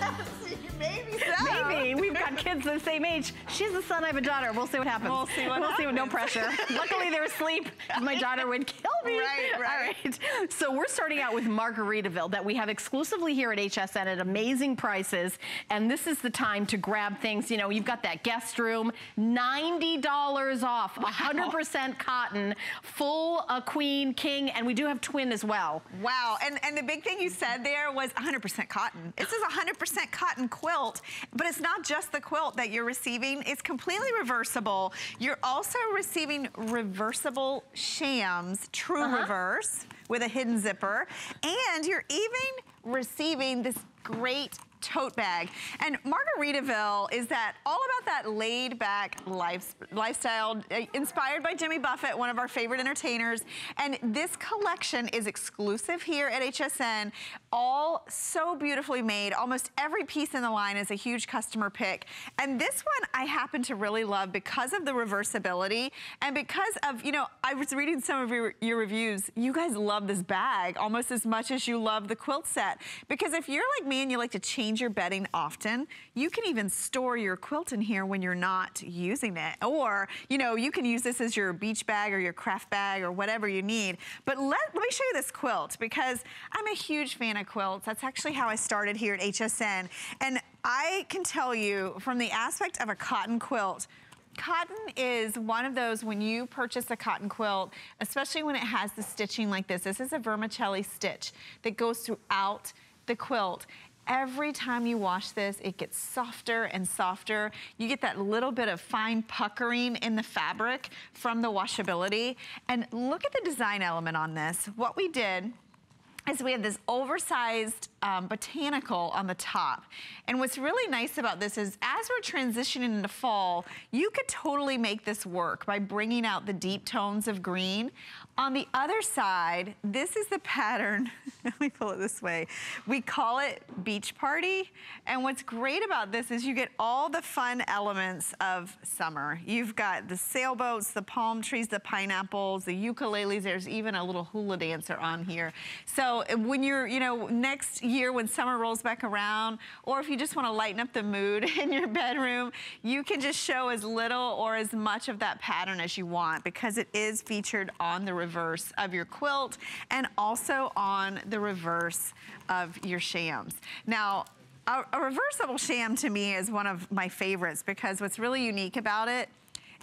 Maybe so. Maybe. We've got kids the same age. She's a son, I have a daughter. We'll see what happens. We'll see what We'll see. No pressure. Luckily, they're asleep. My daughter would kill me. Right, right. All right. So we're starting out with Margaritaville that we have exclusively here at HSN at amazing prices. And this is the time to grab things. You know, you've got that guest room, $90 off, 100% cotton, full uh, queen, king, and we do have twin as well. Wow, and, and the big thing you said there was 100% cotton. This is 100% cotton quilt, but it's not just the quilt that you're receiving. It's completely reversible. You're also receiving reversible shams, true Uh-huh. reverse, with a hidden zipper. And you're even receiving this great tote bag. And Margaritaville is that all about that laid back life, lifestyle uh, inspired by Jimmy Buffett, one of our favorite entertainers. And this collection is exclusive here at HSN, all so beautifully made. Almost every piece in the line is a huge customer pick. And this one I happen to really love because of the reversibility and because of, you know, I was reading some of your, your reviews. You guys love this bag almost as much as you love the quilt set. Because if you're like me and you like to change your bedding often, you can even store your quilt in here when you're not using it. Or, you know, you can use this as your beach bag or your craft bag or whatever you need. But let, let me show you this quilt because I'm a huge fan of quilts. That's actually how I started here at HSN. And I can tell you from the aspect of a cotton quilt, Cotton is one of those when you purchase a cotton quilt, especially when it has the stitching like this. This is a vermicelli stitch that goes throughout the quilt. Every time you wash this, it gets softer and softer. You get that little bit of fine puckering in the fabric from the washability. And look at the design element on this. What we did is we have this oversized um, botanical on the top. And what's really nice about this is as we're transitioning into fall, you could totally make this work by bringing out the deep tones of green. On the other side, this is the pattern. Let me pull it this way. We call it Beach Party. And what's great about this is you get all the fun elements of summer. You've got the sailboats, the palm trees, the pineapples, the ukuleles. There's even a little hula dancer on here. So uh, when you're, you know, next year when summer rolls back around, or if you just want to lighten up the mood in your bedroom, you can just show as little or as much of that pattern as you want because it is featured on the reverse of your quilt and also on the reverse of your shams. Now, a, a reversible sham to me is one of my favorites because what's really unique about it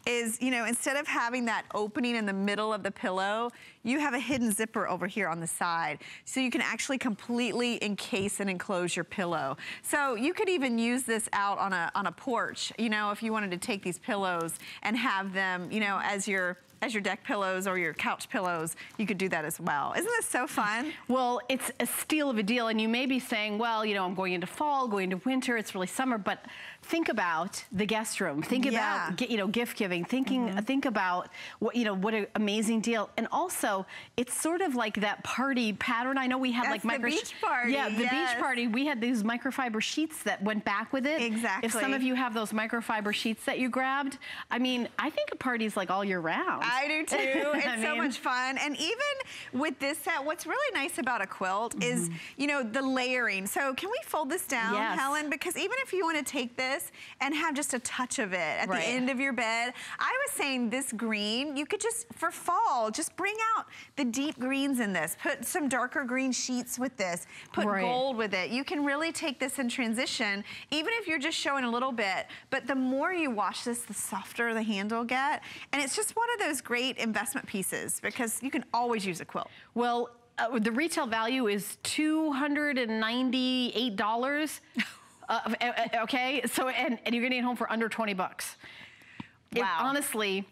is, you know, instead of having that opening in the middle of the pillow, you have a hidden zipper over here on the side. So you can actually completely encase and enclose your pillow. So you could even use this out on a, on a porch, you know, if you wanted to take these pillows and have them, you know, as your as your deck pillows or your couch pillows, you could do that as well. Isn't this so fun? Well, it's a steal of a deal, and you may be saying, well, you know, I'm going into fall, going into winter, it's really summer, but think about the guest room. Think Yeah. about, you know, gift giving. Thinking, think about what, you know, what an amazing deal. And also, it's sort of like that party pattern. I know we had That's like the micro- beach party, Yeah, the yes. beach party. We had these microfiber sheets that went back with it. Exactly. If some of you have those microfiber sheets that you grabbed, I mean, I think a party's like all year round. I do too. It's I so much fun. And even with this set, what's really nice about a quilt is, you know, the layering. So can we fold this down, Mm-hmm. Yes. Helen? Because even if you want to take this and have just a touch of it at Right. the end of your bed, I was saying this green, you could just, for fall, just bring out the deep greens in this. Put some darker green sheets with this. Put Right. gold with it. You can really take this in transition, even if you're just showing a little bit. But the more you wash this, the softer the handle get. And it's just one of those great investment pieces because you can always use a quilt. Well, uh, the retail value is $298. uh, uh, uh, okay, so, and, and you're getting it home for under 20 bucks. It- Wow. honestly,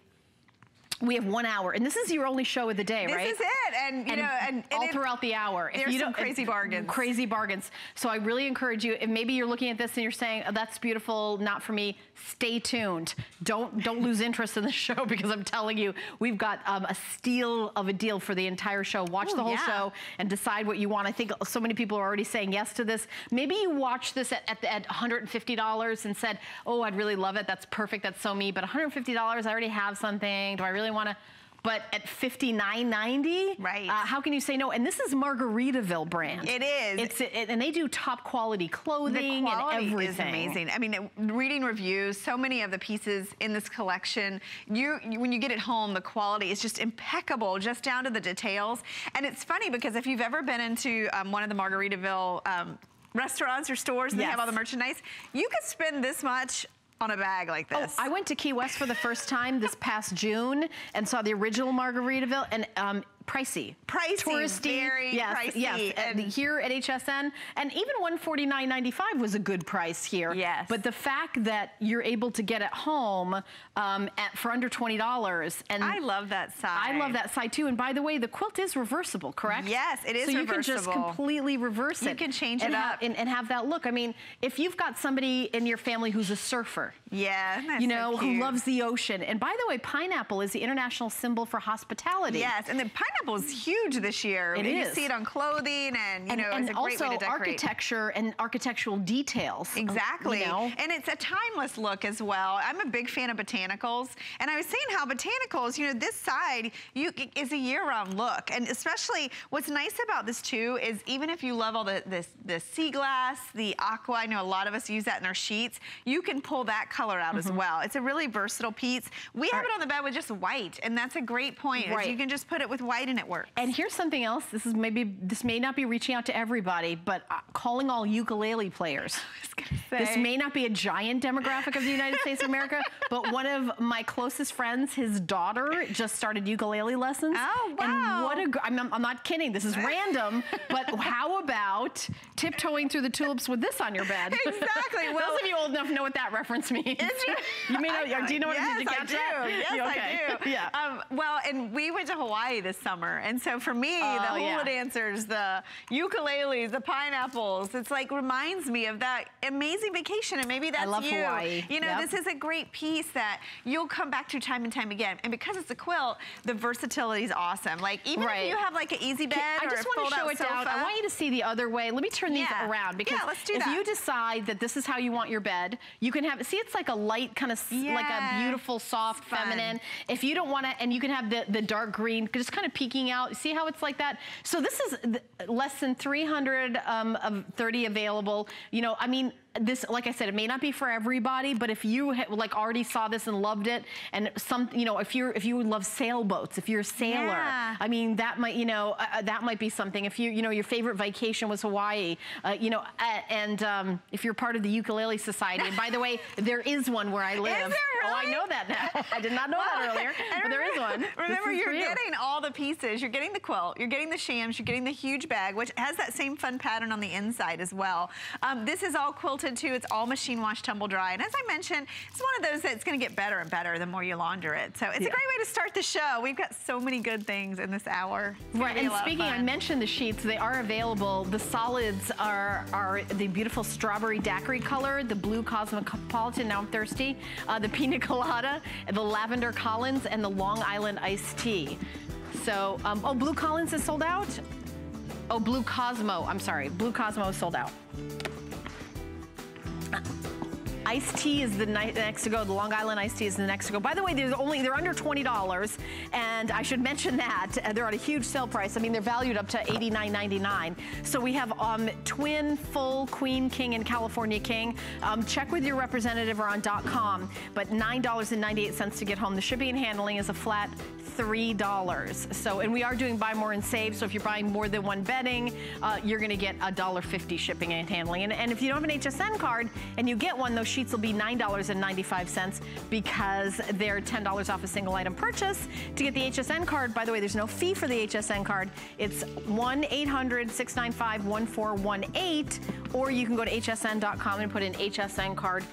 we have one hour, and this is your only show of the day, This right? This is it. And, you know, and, and all it- throughout the hour. there's some crazy bargains. Crazy bargains. So I really encourage you, if maybe you're looking at this and you're saying, oh, that's beautiful, not for me, stay tuned. Don't, don't lose interest in the show because I'm telling you, we've got um, a steal of a deal for the entire show. Watch Oh, the whole yeah. show and decide what you want. I think so many people are already saying yes to this. Maybe you watched this at, at, the- at $150 and said, oh, I'd really love it. That's perfect. That's so me. But $150, I already have something. Do I really want to? but at $59.90, Right. uh, how can you say no? And this is Margaritaville brand. It is. It's it, and they do top quality clothing the quality and everything. is amazing. I mean, reading reviews, so many of the pieces in this collection, you, you when you get it home, the quality is just impeccable, just down to the details. And it's funny because if you've ever been into um, one of the Margaritaville um, restaurants or stores and they have all the merchandise, you could spend this much on a bag like Oh, this. I went to Key West for the first time this past June and saw the original Margaritaville and um, pricey. Pricey, Touristy. very yes, pricey, Yes, and- and here at HSN. And even $149.95 was a good price here. Yes. But the fact that you're able to get it home um, at, for under $20 and I love that side. I love that side too. And by the way, the quilt is reversible, correct? Yes, it is So you can just completely reverse it. You can change and it have- up. and, and have that look. I mean, if you've got somebody in your family who's a surfer, Yeah, you so know, who loves the ocean. And by the way, pineapple is the international symbol for hospitality. Yes, and the pineapple is huge this year. It you is. see it on clothing, and you And, know, and it's a great also way to decorate. architecture and architectural details. Exactly. You know? And it's a timeless look as well. I'm a big fan of botanicals. And I was saying how botanicals, you know, this side you is a year-round look. And especially what's nice about this too is even if you love all the, the, the sea glass, the aqua, I know a lot of us use that in our sheets, you can pull that color out Mm-hmm. as well. It's a really versatile piece. We have it on the bed with just white, and that's a great point. Right. You can just put it with white and it works. And here's something else. This is maybe this may not be reaching out to everybody, but uh, calling all ukulele players. This may not be a giant demographic of the United States of America, but one of my closest friends, his daughter, just started ukulele lessons. Oh, wow. And what a, I'm, I'm not kidding, this is random, but how about tiptoeing through the tulips with this on your bed? Exactly. Well- Those of you old enough know what that reference means. It? you may I do you know what yes, it means? You I do. that? Yes, okay? I do. yeah. Um, well, and we went to Hawaii this summer, and so for me, Oh, the hula yeah. dancers, the ukuleles, the pineapples, it's like reminds me of that amazing vacation, and maybe that's you. I love you. Hawaii. You know, Yep. this is a great piece that you'll come back to time and time again, and because it's a quilt, the versatility is awesome. Like even Right. if you have like an easy bed I just want to show it down. I want you to see the other way. Let me turn these around because Yeah, if that. you decide that this is how you want your bed, you can have, see it's like a light kind of, like a beautiful, soft, feminine. If you don't want to, and you can have the, the dark green, just kind of peeking out. See how it's like that? So this is th- less than 300 um, of 30 available. You know, I mean, this, like I said, it may not be for everybody, but if you like already saw this and loved it, and some, you know, if you're if you love sailboats, if you're a sailor, Yeah. I mean, that might, you know, uh, uh, that might be something. If you, you know, your favorite vacation was Hawaii, uh, you know, uh, and um, if you're part of the Ukulele Society, and by the way, there is one where I live. Oh, I know that now. I did not know that earlier, but there is one. Remember, is you're for you. getting all the pieces. You're getting the quilt, you're getting the shams, you're getting the huge bag, which has that same fun pattern on the inside as well. Um, this is all quilted too. It's all machine wash, tumble dry. And as I mentioned, it's one of those that's going to get better and better the more you launder it. So it's Yeah. a great way to start the show. We've got so many good things in this hour. Right, and speaking, I mentioned the sheets. They are available. The solids are are the beautiful strawberry daiquiri color, the blue cosmopolitan. Now I'm thirsty. Uh, the pina colada, the lavender Collins, and the Long Island iced tea. So, um, oh, blue Collins is sold out. Oh, blue Cosmo. I'm sorry, blue Cosmo is sold out. Iced tea is the next to go. The Long Island iced tea is the next to go. By the way, there's only they're under twenty dollars, and I should mention that uh, they're at a huge sale price. I mean, they're valued up to $89.99. So we have um, twin, full, queen, king, and California king. Um, check with your representative or on .com. But nine dollars and ninety-eight cents to get home. The shipping and handling is a flat three dollars. So, and we are doing buy more and save. So if you're buying more than one bedding, uh, you're going to get a dollar fifty shipping and handling. And, and if you don't have an HSN card and you get one, those sheets will be nine dollars and ninety-five cents because they're ten dollars off a single item purchase. To get the HSN card, by the way, there's no fee for the HSN card. It's 1-800-695-1418 or you can go to hsn.com and put in HSN card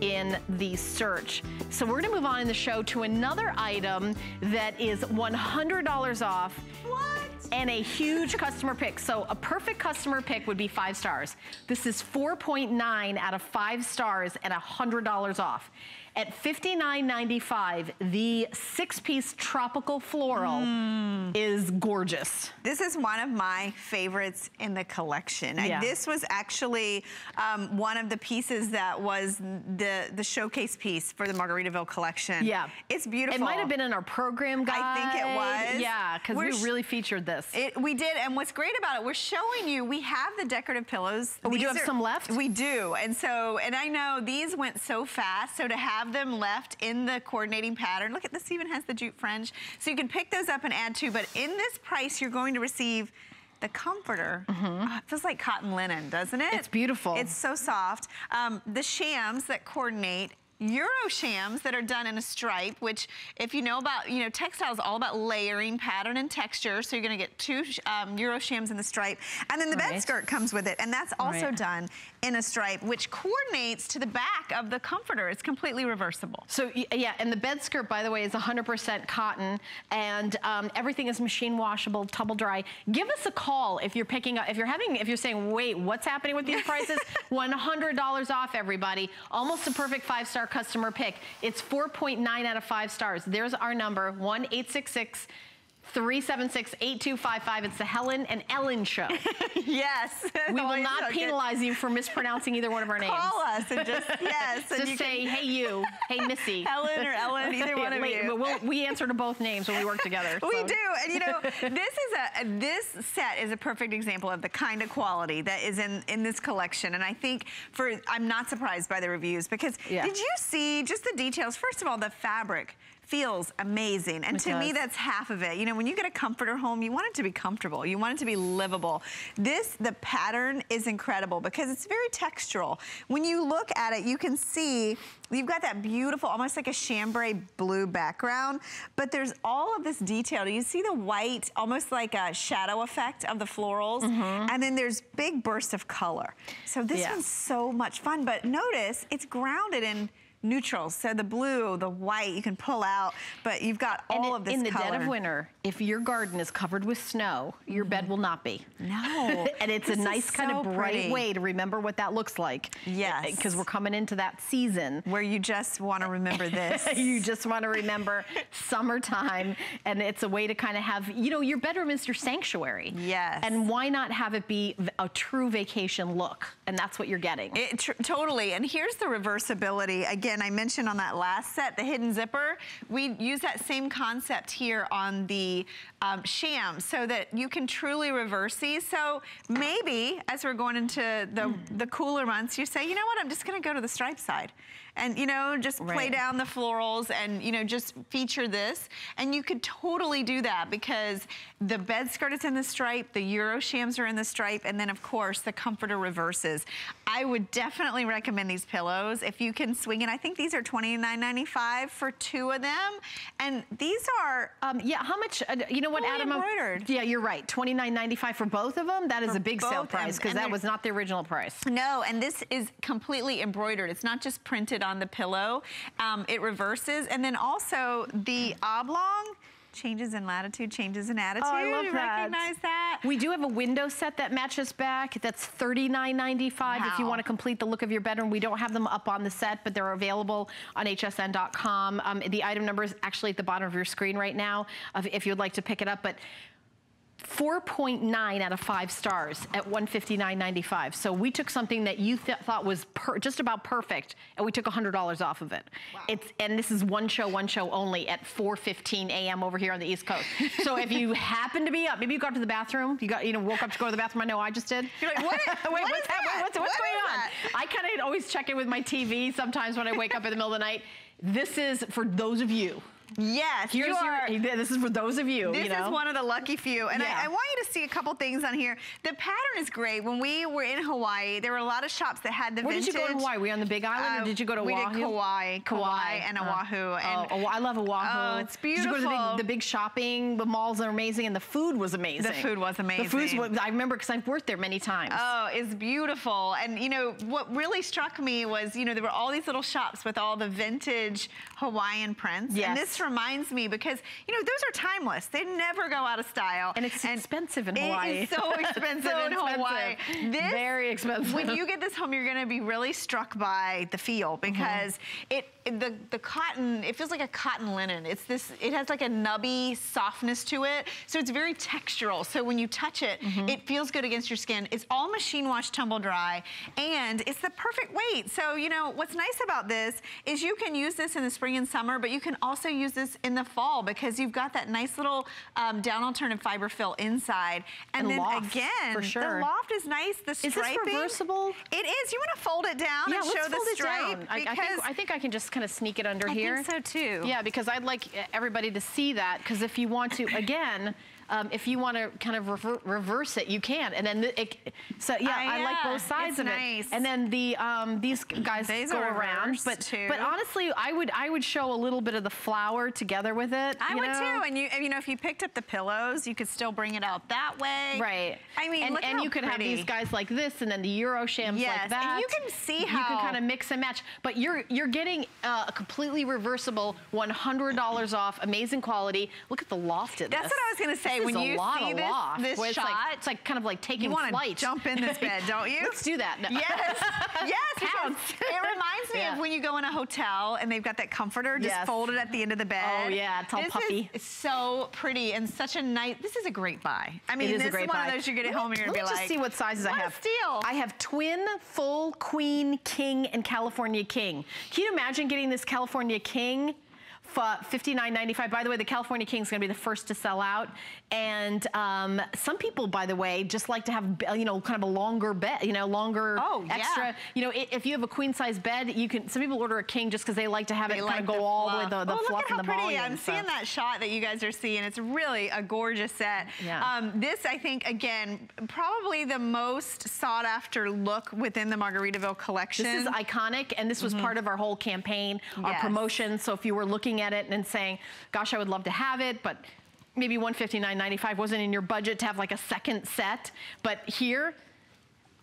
in the search. So we're going to move on in the show to another item that is $100 off. What? And a huge customer pick. So a perfect customer pick would be five stars. This is 4.9 out of five stars and $100 off. At $59.95, the six-piece tropical floral mm. is gorgeous. This is one of my favorites in the collection. Yeah. this was actually um, one of the pieces that was the, the showcase piece for the Margaritaville collection. Yeah. It's beautiful. It might have been in our program guide. I think it was. Yeah, because we really featured this. It, we did, and what's great about it, we're showing you, we have the decorative pillows. Oh, we do have are, some left? We do, and so, and I know these went so fast, so to have them left in the coordinating pattern, look at this even has the jute fringe, so you can pick those up and add to, but in this price, you're going to receive the comforter, mm -hmm. uh, feels like cotton linen, doesn't it? It's beautiful. It's so soft. Um, the shams that coordinate Euro shams that are done in a stripe, which if you know about, you know, textiles all about layering, pattern, and texture. So you're gonna get two um, Euro shams in the stripe. And then the right. bed skirt comes with it. And that's also right. done in a stripe, which coordinates to the back of the comforter. It's completely reversible. So yeah, and the bed skirt, by the way, is 100% cotton and um, everything is machine washable, tumble dry. Give us a call if you're picking up, if you're having, if you're saying, wait, what's happening with these prices? $100 off, everybody. Almost a perfect five-star customer pick. It's 4.9 out of five stars. There's our number, 1-866- 376-8255. It's the Helen and Ellen Show. yes. We will not penalize you for mispronouncing either one of our names. Call us and just, yes. just and say, hey you, hey Missy. Helen or Ellen, either one of you. But we'll, we answer to both names when we work together. So. We do. And you know, this is a, this set is a perfect example of the kind of quality that is in, in this collection. And I think for, I'm not surprised by the reviews because yeah. did you see just the details? First of all, the fabric feels amazing. And it to does. me, that's half of it. You know, when you get a comforter home, you want it to be comfortable. You want it to be livable. This, the pattern is incredible because it's very textural. When you look at it, you can see You've got that beautiful, almost like a chambray blue background, but there's all of this detail. Do You see the white, almost like a shadow effect of the florals, mm -hmm. and then there's big bursts of color. So this yeah. one's so much fun, but notice it's grounded in neutrals. So the blue, the white, you can pull out, but you've got all it, of this In the color. dead of winter, if your garden is covered with snow, your mm bed will not be. No. and it's a nice kind of bright pretty. way to remember what that looks like. Yes. Because we're coming into that season. Where you just want to remember this. you just want to remember summertime. And it's a way to kind of have, you know, your bedroom is your sanctuary. Yes. And why not have it be a true vacation look? And that's what you're getting. It, totally. And here's the reversibility. Again, again, I mentioned on that last set, the hidden zipper, we use that same concept here on the um, sham so that you can truly reverse these. So maybe as we're going into the, the cooler months, you say, you know what, I'm just gonna go to the stripe side and you know just right. play down the florals and you know just feature this. And you could totally do that because the bed skirt is in the stripe the euro shams are in the stripe and then of course the comforter reverses. I would definitely recommend these pillows. If you can swing it i think these are $29.95 for two of them. And these are um, yeah how much uh, you know what adam embroidered. Yeah you're right $29.95 for both of them. That is for a big sale price because that was not the original price. No and this is completely embroidered. It's not just printed on the pillow. Um, it reverses. And then also the oblong, changes in latitude, changes in attitude. Oh, I love you that. recognize that? We do have a window set that matches back. That's $39.95 wow. if you want to complete the look of your bedroom. We don't have them up on the set, but they're available on hsn.com. Um, the item number is actually at the bottom of your screen right now if you'd like to pick it up. But 4.9 out of five stars at 159.95. So we took something that you th thought was just about perfect and we took $100 off of it. Wow. It's And this is one show, one show only at 4.15 a.m. over here on the East Coast. so if you happen to be up, maybe you got to the bathroom, you got, you know, woke up to go to the bathroom, I know I just did. You're like, what, Wait, what what's, that? what's, what's going on? I kind of always check in with my TV sometimes when I wake up in the middle of the night. This is for those of you Yes, Here's you are. Your, this is for those of you. This you know? is one of the lucky few. And yeah. I, I, want you to see a couple things on here. The pattern is great. When we were in Hawaii, there were a lot of shops that had the Where vintage. did you go to Hawaii? Were you on the Big Island uh, or did you go to we Oahu? We did Kauai, Kauai, and uh, Oahu. Uh, and oh, I love Oahu. Oh, it's beautiful. Did you go to the big, the big, shopping? The malls are amazing and the food was amazing. The food was amazing. The food was, I remember because I've worked there many times. Oh, it's beautiful. And you know, what really struck me was, you know, there were all these little shops with all the vintage Hawaiian prints. Yes. And this reminds me because, you know, those are timeless. They never go out of style. And it's expensive in Hawaii. It is so expensive so in expensive. Hawaii. This, Very expensive. When you get this home, you're gonna be really struck by the feel Mm-hmm. because it, the, the cotton, it feels like a cotton linen. It's this, it has like a nubby softness to it. So it's very textural. So when you touch it, Mm-hmm. it feels good against your skin. It's all machine wash, tumble dry, and it's the perfect weight. So, you know, what's nice about this is you can use this in the spring and summer, but you can also use this in the fall because you've got that nice little um, down alternative fiber fill inside. And, And then loft, again, sure. the loft is nice. The Is this reversible? It is. You want to fold it down yeah, and show the fold it stripe? down. I, I, because think, I think I can just kind of sneak it under I here. think so too. Yeah, because I'd like everybody to see that because if you want to, again, um, if you want to kind of rever reverse it, you can. And then it, so yeah, Uh, I like both sides of nice. it. And then the um, these guys These go around, but too. but honestly, I would I would show a little bit of the flower together with it. I would know? too. And you, you know, if you picked up the pillows, you could still bring it out that way. Right. I mean, and, look and you could pretty. have these guys like this, and then the Euro shams Yes, like and that. you can see how you can kind of mix and match. But you're you're getting uh, a completely reversible, $100 off, amazing quality. Look at the loft in this. That's this. what I was gonna say. This When is a you lot see of this- loft, this it's shot, like, it's like kind of like taking You want flight. jump in this bed, don't you? Let's do that. No. Yes, yes. Pounce. It reminds me Yeah. of when you go in a hotel and they've got that comforter just Yes. folded at the end of the bed. Oh, yeah, it's all this puffy. Is so pretty and such a nice. This is a great buy. I mean, is this is one buy. of those you get at home and you're gonna be like, just see what sizes I what a have. steal. I have twin, full, queen, king, and California king. Can you imagine getting this California king? For $59.95. By the way, the California King is going to be the first to sell out. And um, some people, by the way, just like to have, you know, kind of a longer bed, you know, longer Oh, yeah. extra. You know, if you have a queen size bed, you can, some people order a king just because they like to have They it kind of go the all the way, fluff. the, the oh, fluff look how and the pretty. volume. I'm so. seeing that shot that you guys are seeing. It's really a gorgeous set. Yeah. Um, this, I think, again, probably the most sought after look within the Margaritaville collection. This is iconic, and this was part of our whole campaign, our. Yes. promotion. So if you were looking at it and saying, gosh, I would love to have it, but maybe $159.95 wasn't in your budget to have like a second set. But here,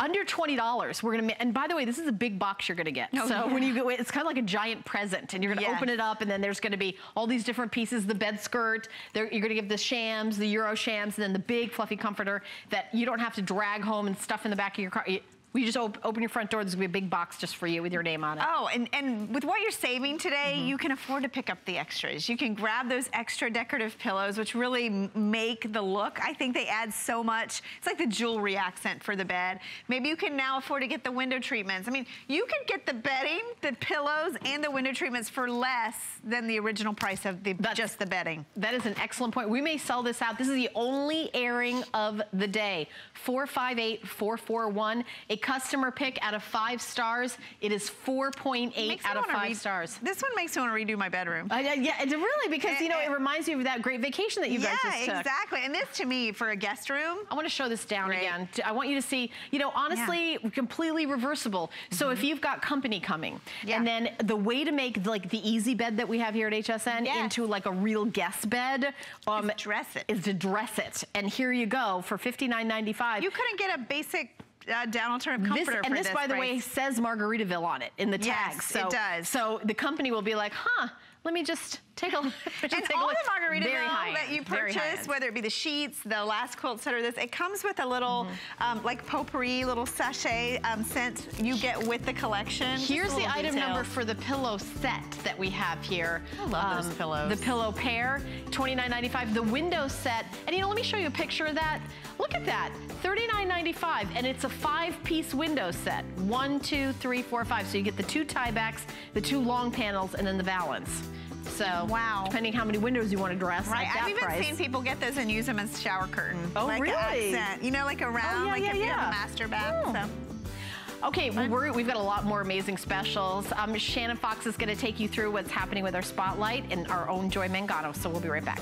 under $20, we're gonna, ma- and by the way, this is a big box you're gonna get. Oh, so yeah. when you go, it's kind of like a giant present, and you're gonna Yes. open it up, and then there's gonna be all these different pieces, the bed skirt, there, you're gonna give the shams, the Euro shams, and then the big fluffy comforter that you don't have to drag home and stuff in the back of your car. You, just op- open your front door, there's gonna be a big box just for you with your name on it. Oh, and, and with what you're saving today, Mm-hmm. you can afford to pick up the extras. You can grab those extra decorative pillows, which really make the look. I think they add so much. It's like the jewelry accent for the bed. Maybe you can now afford to get the window treatments. I mean, you can get the bedding, the pillows, and the window treatments for less than the original price of the That's- just the bedding. That is an excellent point. We may sell this out. This is the only airing of the day. 458-441. A customer pick out of five stars. It is 4.8 out of five stars. This one makes me want to redo my bedroom. Uh, yeah, yeah, it's really because, you know, Eh, it eh. reminds me of that great vacation that you guys yeah, just took. exactly. And this to me, for a guest room, I want to show this down Great. again. I want you to see, you know, honestly, completely reversible. So if you've got company coming, Mm-hmm. Yeah. and then the way to make like the easy bed that we have here at HSN Yes. into like a real guest bed, um, dress it. is to dress it. And here you go for $59.95. you couldn't get a basic uh, down alternative This, comforter and for this, by the way, says Margaritaville on it in the Yes. So, it does. So the company will be like, huh, let me just take a, just And take a all look. the Very Margaritaville high that you very purchase, whether it be the sheets, the last quilt set or this, it comes with a little, Mm-hmm. um, like potpourri, little sachet um, scent you get with the collection. Here's the item detail. number for the pillow set that we have here. Um, I love those pillows. The pillow pair, $29.95. The window set, and you know, let me show you a picture of that. Look at that, $39.95, and it's a five-piece window set. One, two, three, four, five. So you get the two tie backs, the two long panels, and then the valance. So, Wow. depending how many windows you want to dress, Right, I've even price. seen people get those and use them as shower curtain. Oh, like really? Accent. You know, like around, Oh, yeah, like yeah, if you have a master bath. Oh. So. Okay, we're, we've got a lot more amazing specials. Um, Shannon Fox is going to take you through what's happening with our spotlight and our own Joy Mangano. So we'll be right back.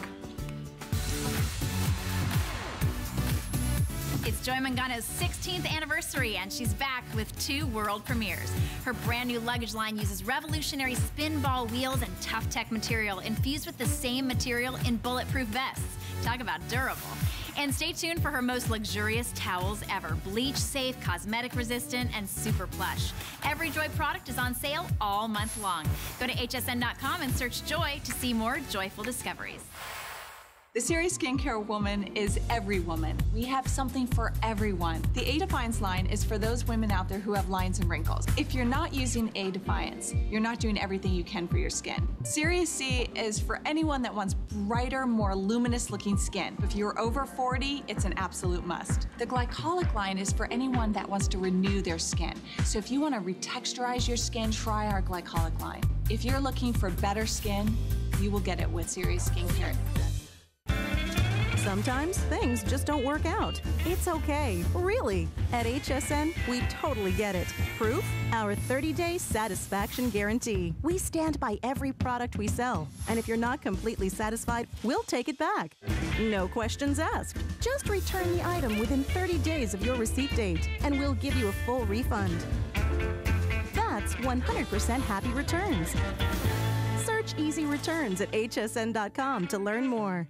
It's Joy Mangano's 16th anniversary, and she's back with two world premieres. Her brand new luggage line uses revolutionary spin ball wheels and tough tech material infused with the same material in bulletproof vests. Talk about durable. And stay tuned for her most luxurious towels ever. Bleach safe, cosmetic resistant, and super plush. Every Joy product is on sale all month long. Go to hsn.com and search Joy to see more joyful discoveries. The Serious Skincare Woman is every woman. We have something for everyone. The A Defiance line is for those women out there who have lines and wrinkles. If you're not using A Defiance, you're not doing everything you can for your skin. Serious C is for anyone that wants brighter, more luminous looking skin. If you're over 40, it's an absolute must. The Glycolic line is for anyone that wants to renew their skin. So if you want to retexturize your skin, try our Glycolic line. If you're looking for better skin, you will get it with Serious Skincare. Sometimes things just don't work out. It's okay, really. At HSN, we totally get it. Proof? Our 30 day satisfaction guarantee. We stand by every product we sell. And if you're not completely satisfied, we'll take it back. No questions asked. Just return the item within 30 days of your receipt date, and we'll give you a full refund. That's 100% happy returns. Search Easy Returns at hsn.com to learn more.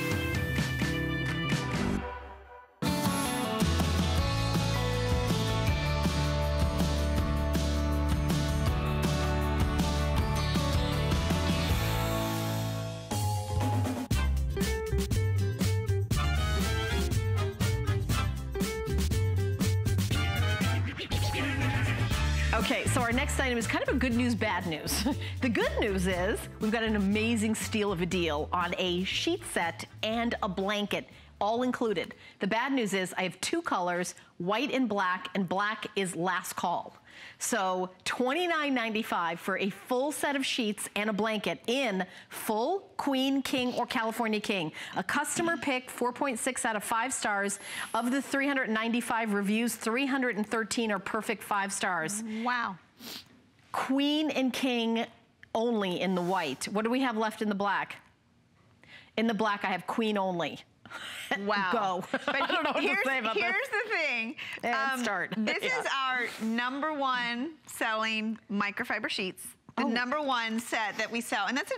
Next item is kind of a good news, bad news. the good news is we've got an amazing steal of a deal on a sheet set and a blanket all included. The bad news is I have two colors, white and black, and black is last call. So $29.95 for a full set of sheets and a blanket in full, queen, king, or California king. A customer pick, 4.6 out of 5 stars. Of the 395 reviews, 313 are perfect 5 stars. Wow. Queen and king only in the white. What do we have left in the black? In the black, I have queen only. Wow. Go. But I don't know what to here's, say about here's this. the thing. Um, And start. This Yeah. is our number one selling microfiber sheets. The Oh. number one set that we sell. And that's a,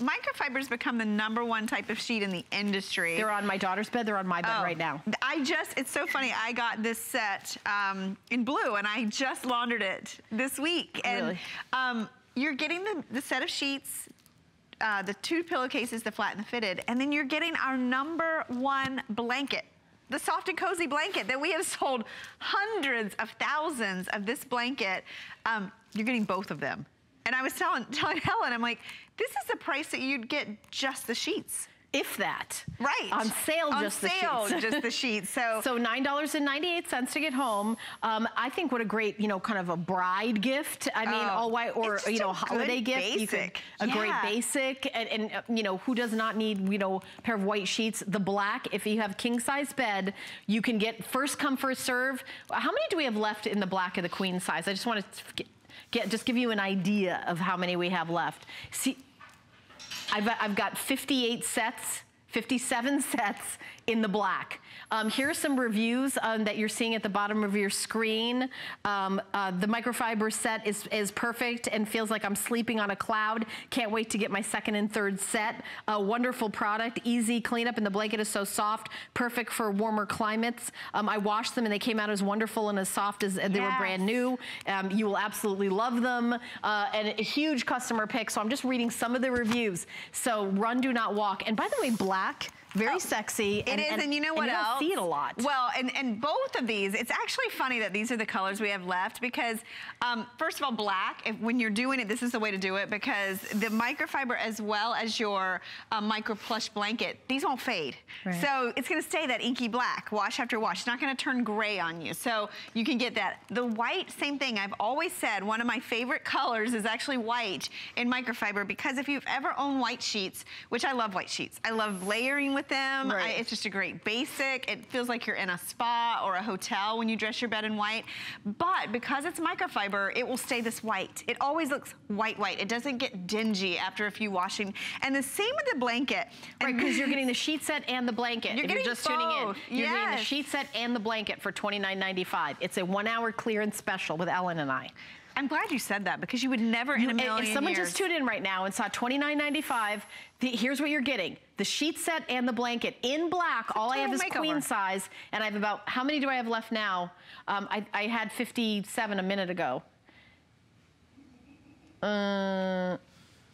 microfiber's become the number one type of sheet in the industry. They're on my daughter's bed. They're on my bed Oh, right now. I just, it's so funny. I got this set um, in blue and I just laundered it this week. And Really? um, you're getting the, the set of sheets, uh, the two pillowcases, the flat and the fitted, and then you're getting our number one blanket. The soft and cozy blanket that we have sold hundreds of thousands of this blanket. Um, you're getting both of them. And I was telling, telling Helen, I'm like, this is the price that you'd get just the sheets. If that. Right. On sale, On just sale, the sheets. just the sheets. So, So $9.98 to get home. Um, I think what a great, you know, kind of a bride gift. I mean, Oh, all white or, you know, a holiday gift. You could- basic. a great basic. And, and uh, you know, who does not need, you know, a pair of white sheets? The black, if you have king size bed, you can get first come, first serve. How many do we have left in the black of the queen size? I just want to get, just give you an idea of how many we have left. See, I've, I've got 58 sets, 57 sets in the black. Um, here are some reviews um, that you're seeing at the bottom of your screen. Um, uh, the microfiber set is, is perfect and feels like I'm sleeping on a cloud. Can't wait to get my second and third set. A wonderful product, easy cleanup, and the blanket is so soft, perfect for warmer climates. Um, I washed them and they came out as wonderful and as soft as they were brand new. Um, you will absolutely love them. Uh, and a huge customer pick. So I'm just reading some of the reviews. So run, do not walk. And by the way, black, very sexy. It is, and, you know what you else? see it a lot. Well, and, and both of these, it's actually funny that these are the colors we have left because, um, first of all, black, if, when you're doing it, this is the way to do it because the microfiber as well as your uh, micro plush blanket, these won't fade. Right. So it's gonna stay that inky black, wash after wash. It's not gonna turn gray on you. So you can get that. The white, same thing. I've always said one of my favorite colors is actually white in microfiber because if you've ever owned white sheets, which I love white sheets, I love layering with them. Right. I, it's just a great basic. It feels like you're in a spa or a hotel when you dress your bed in white. But because it's microfiber, it will stay this white. It always looks white, white. It doesn't get dingy after a few washing. And the same with the blanket. Right, because you're getting the sheet set and the blanket. You're if you're getting just tuning in, you're getting the sheet set and the blanket for $29.95. It's a one-hour clearance special with Ellen and I. I'm glad you said that because you would never in a million if someone years. just tuned in right now and saw $29.95, the, here's what you're getting. The sheet set and the blanket in black. All I have is total queen size. And I have about, how many do I have left now? Um, I, I had 57 a minute ago. Uh,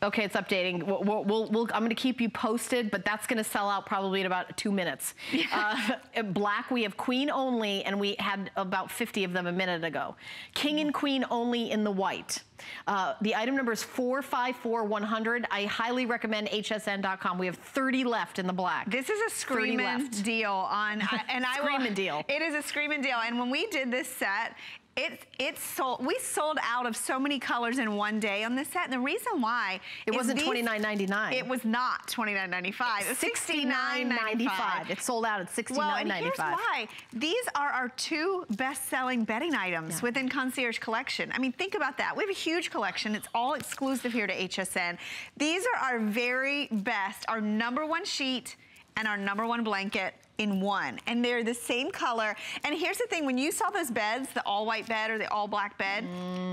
okay, it's updating. We'll, we'll, we'll, I'm going to keep you posted, but that's going to sell out probably in about two minutes. Uh, in black, we have queen only, and we had about 50 of them a minute ago. King and queen only in the white. Uh, the item number is 454100. I highly recommend hsn.com. We have 30 left in the black. This is a screaming deal on, and I will- Screaming deal. It is a screaming deal. And when we did this set, it it sold. We sold out of so many colors in one day on this set, and the reason why It wasn't these- $29.99. It was not twenty nine ninety five. It was sixty nine ninety $69.95. It sold out at $69.95. Well, and here's why. These are our two best-selling bedding items Yeah. within Concierge Collection. I mean, think about that. We have a huge collection. It's all exclusive here to HSN. These are our very best, our number one sheet and our number one blanket in one. And they're the same color. And here's the thing, when you saw those beds, the all-white bed or the all-black bed,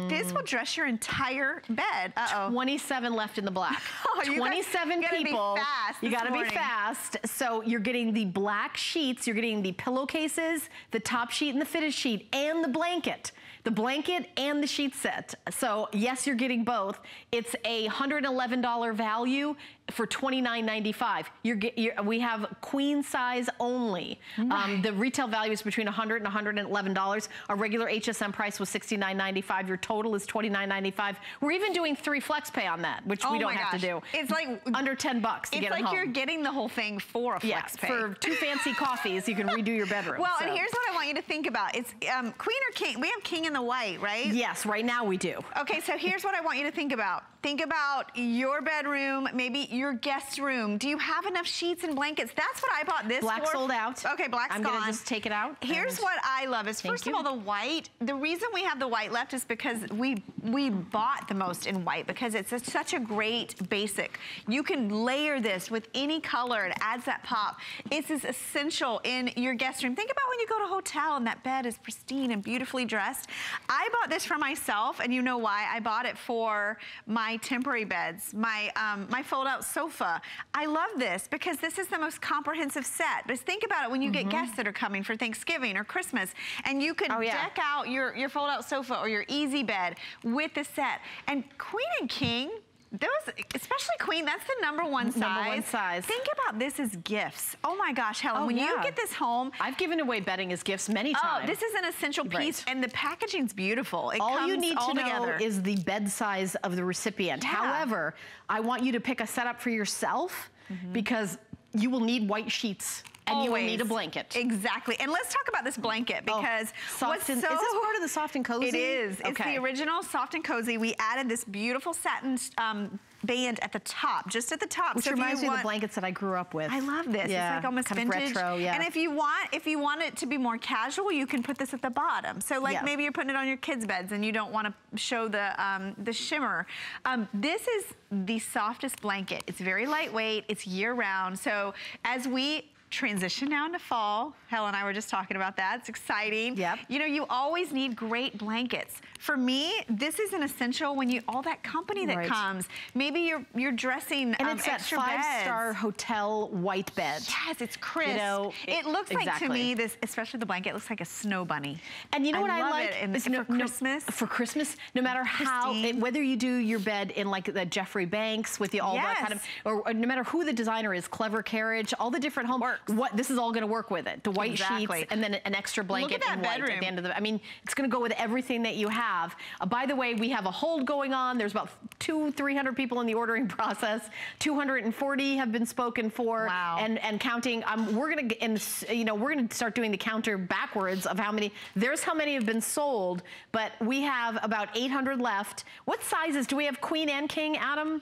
this will dress your entire bed. Uh-oh. 27 left in the black. Oh, you guys 27 gotta be fast you got to be fast. So you're getting the black sheets, you're getting the pillowcases, the top sheet and the fitted sheet, and the blanket. The blanket and the sheet set. So yes, you're getting both. It's a $111 value for $29.95. You're, you're, we have queen size only. Um, the retail value is between 100 and $111. Our regular HSN price was $69.95. Your total is $29.95. We're even doing three flex pay on that, which Oh we don't have to do. It's like under 10 bucks to get like it home. It's like you're getting the whole thing for a yeah, flex pay. for two fancy coffees, you can redo your bedroom. Well, so. and here's what I want you to think about. It's um, queen or king. We have king in the white, right? Yes, right now we do. Okay, so here's what I want you to think about. Think about your bedroom, maybe your guest room. Do you have enough sheets and blankets? That's what I bought this Black for. sold out. Okay, black's I'm gone. gonna just take it out Here's what I love is first you. of all the white. The reason we have the white left is because we we bought the most in white because it's a, such a great basic. You can layer this with any color. It adds that pop. It's as essential in your guest room. Think about when you go to a hotel and that bed is pristine and beautifully dressed. I bought this for myself, and you know why? I bought it for my temporary beds, my um, my fold-out sofa. I love this because this is the most comprehensive set. But think about it when you get guests that are coming for Thanksgiving or Christmas, and you could Mm-hmm. Oh, yeah. deck out your your fold-out sofa or your easy bed with the set. And Queen and King. Those, especially queen, that's the number one size. Number one size. Think about this as gifts. Oh my gosh, Helen, Oh, when you get this home, I've given away bedding as gifts many times. Oh, times. this is an essential Right. piece, and the packaging's beautiful. It all you need all to know is the bed size of the recipient. Yeah. However, I want you to pick a setup for yourself mm-hmm. because you will need white sheets and you will need a blanket. Exactly. And let's talk about this blanket Oh, because soft what's and- so, is this part of the soft and cozy? It is. It's Okay. the original soft and cozy. We added this beautiful satin um, band at the top, just at the top. Which So reminds me of the blankets that I grew up with. I love this. Yeah, it's like almost kind vintage. of retro. Yeah. And if you want, if you want it to be more casual, you can put this at the bottom. So like Yeah. maybe you're putting it on your kids' beds and you don't want to show the um, the shimmer. Um, this is the softest blanket. It's very lightweight. It's year round. So as we transition now into fall, Helen and I were just talking about that. It's exciting. Yep. You know, you always need great blankets. For me, this is an essential when you all that company that Right. comes. Maybe you're you're dressing and um, it's that extra five-star hotel white bed. Yes, it's crisp. You know, it, it- looks like to me this, especially the blanket, looks like a snow bunny. And you know I what I love like it in- is for no- no- Christmas. for Christmas, no matter how, it- whether you do your bed in like the Jeffrey Banks with the all that kind of, or, or no matter who the designer is, Clever Carriage, all the different home, Works. What this is all going to work with it. The white Exactly. sheets and then an extra blanket in white at the end of the. I mean, it's going to go with everything that you have. Uh, by the way, we have a hold going on. There's about two, three hundred people in the ordering process. Two hundred and forty have been spoken for, Wow. and and counting. Um, we're gonna get you know, we're gonna start doing the counter backwards of how many. There's how many have been sold, but we have about 800 left. What sizes do we have? Queen and king, Adam.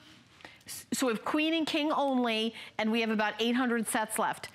So we have queen and king only, and we have about 800 sets left.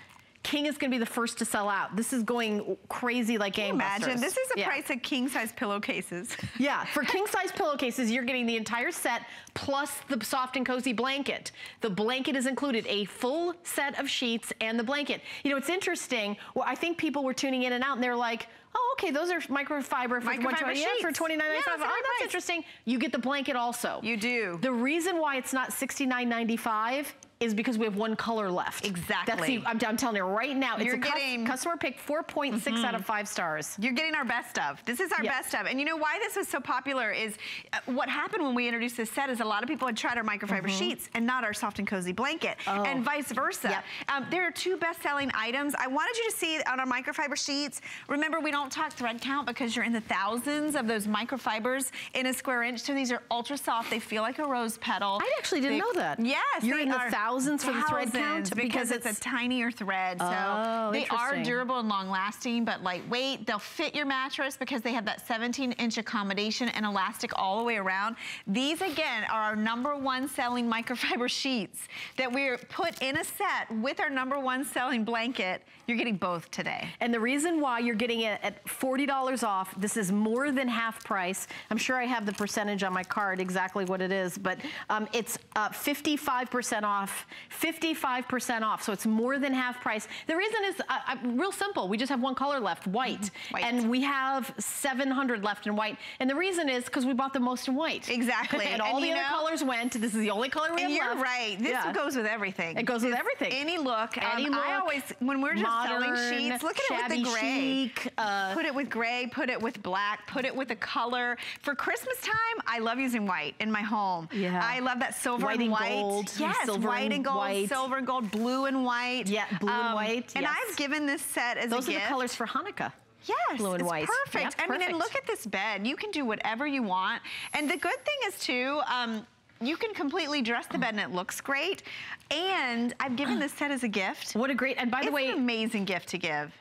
King is going to be the first to sell out. This is going crazy like Can gangbusters. Imagine, this is the Yeah. price of king size pillowcases. Yeah, for king size pillowcases, you're getting the entire set plus the soft and cozy blanket. The blanket is included, a full set of sheets and the blanket. You know, it's interesting. Well, I think people were tuning in and out and they're like, oh, okay, those are microfiber for, Microfiber 120 yeah, for $29.95. Yeah, that's oh, that's interesting. You get the blanket also. You do. The reason why it's not $69.95 is because we have one color left. Exactly. That's the, I'm, I'm telling you right now, You're it's a getting- Mm-hmm. customer pick 4.6 out of 5 stars. You're getting our best of. This is our best of. And you know why this was so popular is uh, what happened when we introduced this set is a lot of people had tried our microfiber sheets and not our soft and cozy blanket Mm-hmm. Oh. and vice versa. Yep. Um, there are two best-selling items. I wanted you to see on our microfiber sheets. Remember, we don't talk thread count because you're in the thousands of those microfibers in a square inch. So these are ultra soft. They feel like a rose petal. I actually didn't They- know that. Yes. You're in the are thousands for the thread count because because it's, it's- a tinier thread. So Oh, they are durable and long lasting, but lightweight. They'll fit your mattress because they have that 17 inch accommodation and elastic all the way around. These again are our number one selling microfiber sheets that we're put in a set with our number one selling blanket. You're getting both today. And the reason why you're getting it at $40 off, this is more than half price. I'm sure I have the percentage on my card, exactly what it is, but um, it's uh, 55% off, 55% off, so it's more than half price. The reason is uh, uh, real simple. We just have one color left, white. Mm-hmm. White. And we have 700 left in white. And the reason is because we bought the most in white. Exactly. and all And the other know- colors went. This is the only color we And have you're left. right. This Yeah. goes with everything. It goes with everything. Any look. Any Um, I always, when we're just selling sheets, look at it with the gray. chic, uh, put it with gray, put it with black, put it with a color. For Christmas time, I love using white in my home. Yeah. I love that silver White and and white. gold, Yes, silver white and and gold, white. silver and gold, blue and white. Um, Yeah, blue and white, And yes. I've given this set as Those a gift. Those are the colors for Hanukkah. Yes, Blue and it's white. perfect. I mean, and look at this bed. You can do whatever you want. And the good thing is too, um, you can completely dress the bed and it looks great. And I've given this set as a gift. What a great, and by the it's way, an amazing gift to give.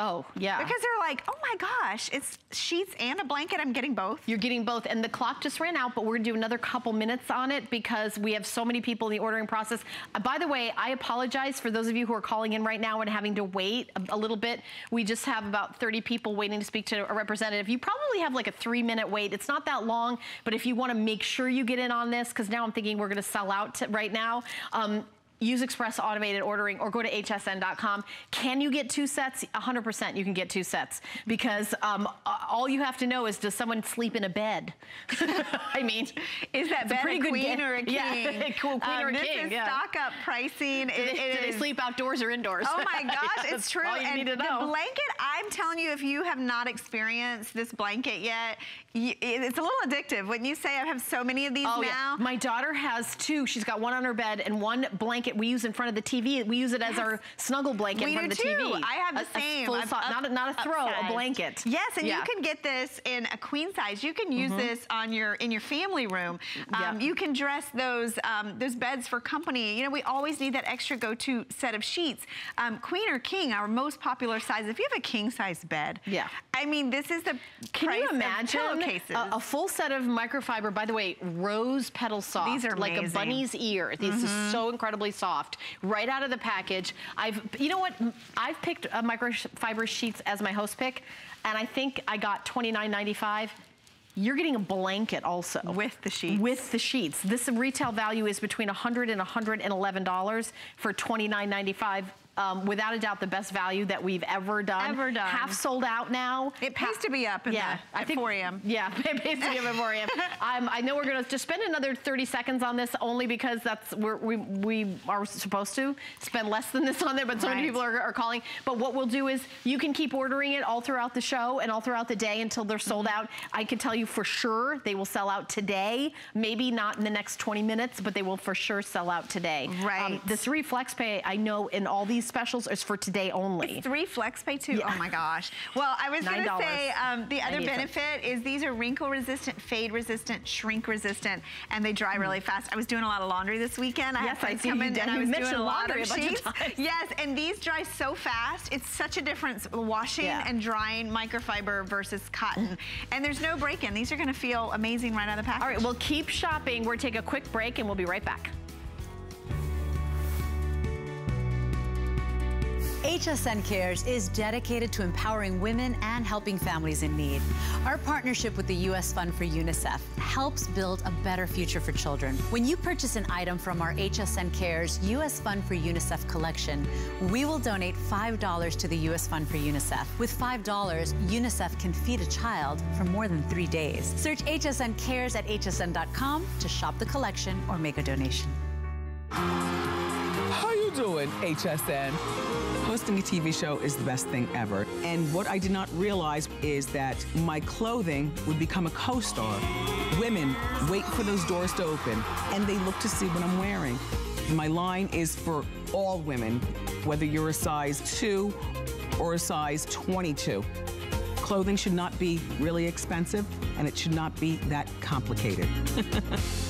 Oh, yeah. Because they're like, oh my gosh, it's sheets and a blanket. I'm getting both. You're getting both, and the clock just ran out, but we're gonna do another couple minutes on it because we have so many people in the ordering process. Uh, by the way, I apologize for those of you who are calling in right now and having to wait a, a little bit. We just have about 30 people waiting to speak to a representative. You probably have like a three minute wait. It's not that long, but if you wanna make sure you get in on this, because now I'm thinking we're gonna sell out to, right now. Um, Use Express Automated Ordering or go to hsn.com. Can you get two sets? 100% you can get two sets because um, all you have to know is does someone sleep in a bed? I mean, Is that it's a pretty a good queen or a king? Yeah, cool, queen Um, or a this king. is yeah. stock up pricing. Do It- they, it do they sleep outdoors or indoors? Oh my gosh, it's true. All you and need to the know. blanket, I'm telling you, if you have not experienced this blanket yet, y- it- it's a little addictive. When you say I have so many of these Oh, now, yeah. My daughter has two. She's got one on her bed and one blanket we use in front of the TV. We use it as our snuggle blanket we in front of the too. TV. I have the A- a same. full so- up- not, a, not a throw, upsized. a blanket. Yes, and Yeah. you can get this in a queen size. You can use this on your in your family room. Um, Yeah. You can dress those um, those beds for company. You know, we always need that extra go-to set of sheets. Um, queen or king, our most popular size. If you have a king size bed, Yeah. I mean, this is the Can price you imagine pillowcases. a, a full set of microfiber? By the way, rose petal soft. These are like a amazing. Bunny's ear. These are so incredibly soft, right out of the package. I've, you know what? I've picked uh, microfiber sheets as my host pick, and I think I got $29.95. You're getting a blanket also. With the sheets. With the sheets. This retail value is between 100 and $111 for $29.95. Um, without a doubt, the best value that we've ever done. Ever done. Half sold out now. It pays to be up in yeah, the- I think 4 a.m.. Yeah, it pays to be up at 4 a.m. um, I know we're going to just spend another 30 seconds on this only because that's we're, we we are supposed to spend less than this on there, but so many people are, are calling. But what we'll do is you can keep ordering it all throughout the show and all throughout the day until they're sold Mm-hmm. out. I can tell you for sure they will sell out today. Maybe not in the next 20 minutes, but they will for sure sell out today. Um, Right. the three flex pay I know in all these specials is for today only. Three flex pay too. Yeah. Oh my gosh. Well, I was going to say um, the other benefit is these are wrinkle resistant, fade resistant, shrink resistant, and they dry really fast. I was doing a lot of laundry this weekend. I Mm. Yes, had I see come you in did. and I was doing a lot laundry of of sheets. times. Yes, and these dry so fast. It's such a difference washing Yeah. and drying microfiber versus cotton. And there's no break-in. These are going to feel amazing right out of the package. All right, well, keep shopping. We're take a quick break and we'll be right back. HSN Cares is dedicated to empowering women and helping families in need. Our partnership with the U.S. Fund for UNICEF helps build a better future for children. When you purchase an item from our HSN Cares U.S. Fund for UNICEF collection, we will donate $5 to the U.S. Fund for UNICEF. With $5, UNICEF can feed a child for more than three days. Search HSN Cares at hsn.com to shop the collection or make a donation. How you doing, HSN? Hosting a TV show is the best thing ever. And what I did not realize is that my clothing would become a co-star. Women wait for those doors to open and they look to see what I'm wearing. My line is for all women, whether you're a size 2 or a size 22. Clothing should not be really expensive and it should not be that complicated.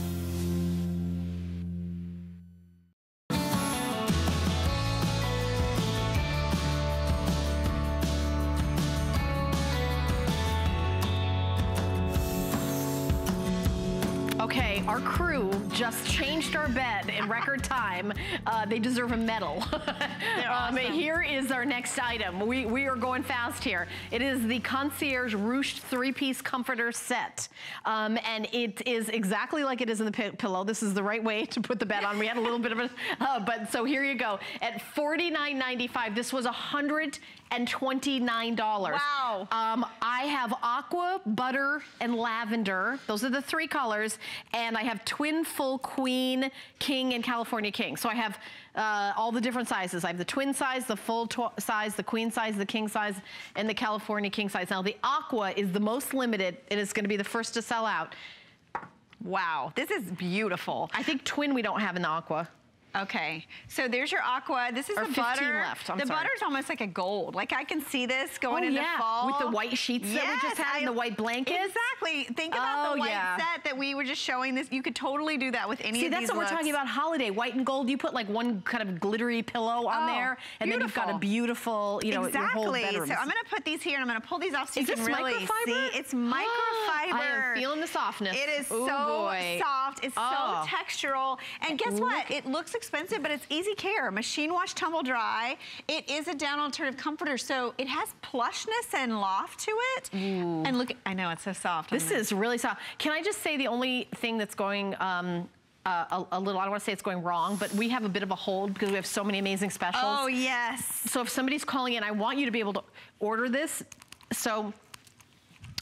Okay, our crew just changed our bed in record time. Uh, they deserve a medal. um, here is our next item. We, we are going fast here. It is the Concierge Ruched three-piece comforter set. Um, and it is exactly like it is in the pillow. This is the right way to put the bed on. We had a little bit of a, uh, but so here you go. At $49.95, this was $129. Wow. Um, I have aqua, butter, and lavender. Those are the three colors. And I have twin full queen, king, and California king. So I have uh, all the different sizes. I have the twin size, the full size, the queen size, the king size, and the California king size. Now the aqua is the most limited. It is gonna be the first to sell out. Wow, this is beautiful. I think twin we don't have in the aqua. Okay, so there's your aqua. This is Or the 15 butter. left, I'm the sorry. butter's almost like a gold. Like I can see this going Oh, into yeah, fall. with the white sheets that we just Yes, had and the white blankets. Exactly. Think about Oh, the white yeah. set that we were just showing this. You could totally do that with any See, of these See, that's what we're talking about holiday. White and gold, you put like one kind of glittery pillow on Oh, there, and then you've got a beautiful, you know, exactly. So I'm gonna put these here and I'm gonna pull these off so Is you can really microfiber? see. It's microfiber. I am feeling the softness. It is Ooh, so boy. soft. It's Oh. so textural. And guess what? It looks expensive, but it's easy care. Machine wash, tumble dry. It is a down alternative comforter, so it has plushness and loft to it. And look, I know it's so soft. This is really soft. Can I just say the only thing that's going um, uh, a, a little, I don't want to say it's going wrong, but we have a bit of a hold because we have so many amazing specials. Oh yes. So if somebody's calling in, I want you to be able to order this. So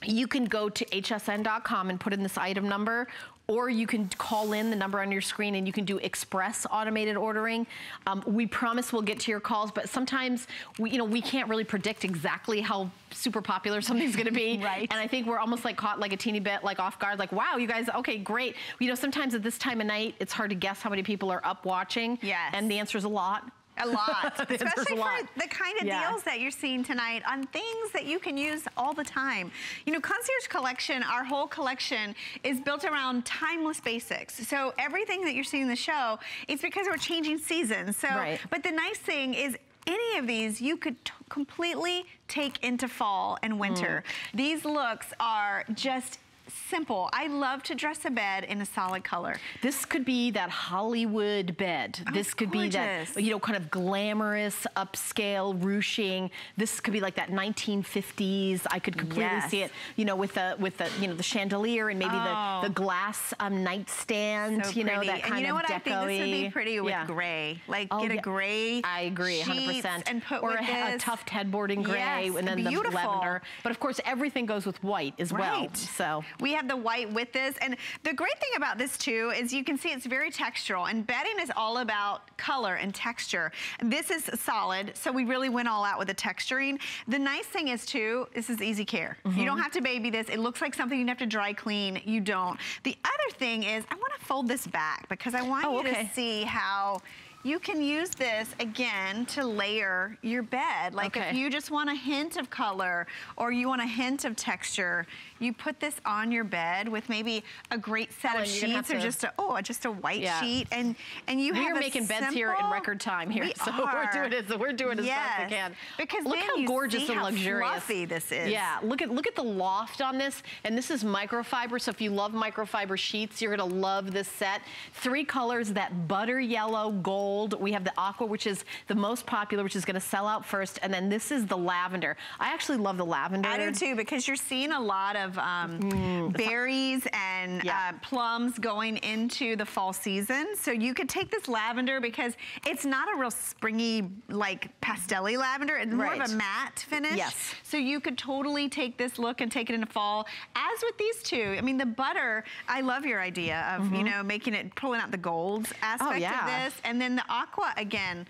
you can go to hsn.com and put in this item number or you can call in the number on your screen and you can do express automated ordering. Um, we promise we'll get to your calls, but sometimes we, you know, we can't really predict exactly how super popular something's gonna be. Right. And I think we're almost like caught like a teeny bit like off guard, like, wow, you guys, okay, great. You know, sometimes at this time of night, it's hard to guess how many people are up watching. Yes. And the answer is a lot. A lot, especially a lot. for the kind of Yeah. deals that you're seeing tonight on things that you can use all the time. You know, Concierge Collection, our whole collection is built around timeless basics. So everything that you're seeing in the show, it's because we're changing seasons. So, Right. but the nice thing is any of these you could t- completely take into fall and winter. Mm. These looks are just simple. I love to dress a bed in a solid color. This could be that Hollywood bed. Oh, this could be that, you know, kind of glamorous, upscale ruching. This could be like that 1950s. I could completely Yes. see it, you know, with the, with the, you know, the chandelier and maybe Oh. the, the glass um, nightstand, So you know, that kind and you know of what? I think this would be pretty with Yeah. gray. Like Oh, get a gray. I agree, 100%. And put or with a, a tuft headboard in gray Yes, and then beautiful. the lavender. But of course, everything goes with white as well. Right. So we have the white with this. And the great thing about this too is you can see it's very textural and bedding is all about color and texture. This is solid, so we really went all out with the texturing. The nice thing is too, this is easy care. You Mm-hmm. don't have to baby this. It looks like something you'd have to dry clean. You don't. The other thing is I want to fold this back because I want Oh, you okay. to see how you can use this again to layer your bed. Like Okay. if you just want a hint of color or you want a hint of texture, you put this on your bed with maybe a great set Ellen, of gonna have sheets or to- just a oh just a white Yeah. sheet and and you We have are making beds here in record time here, We so we're doing it. We're doing it as best we can. Because look how gorgeous and luxurious fluffy this is. Yeah, look at look at the loft on this, and this is microfiber. So if you love microfiber sheets, you're gonna love this set. Three colors: that butter yellow, gold. We have the aqua, which is the most popular, which is gonna sell out first, and then this is the lavender. I actually love the lavender. I do too because you're seeing a lot of um, berries and Mm. Yeah. uh, plums going into the fall season. So you could take this lavender because it's not a real springy like pastelly lavender. It's more of a matte finish. Yes. So you could totally take this look and take it into fall. As with these two, I mean the butter. I love your idea of you know making it pulling out the golds aspect Mm-hmm. Oh, yeah. of this, and then the aqua again.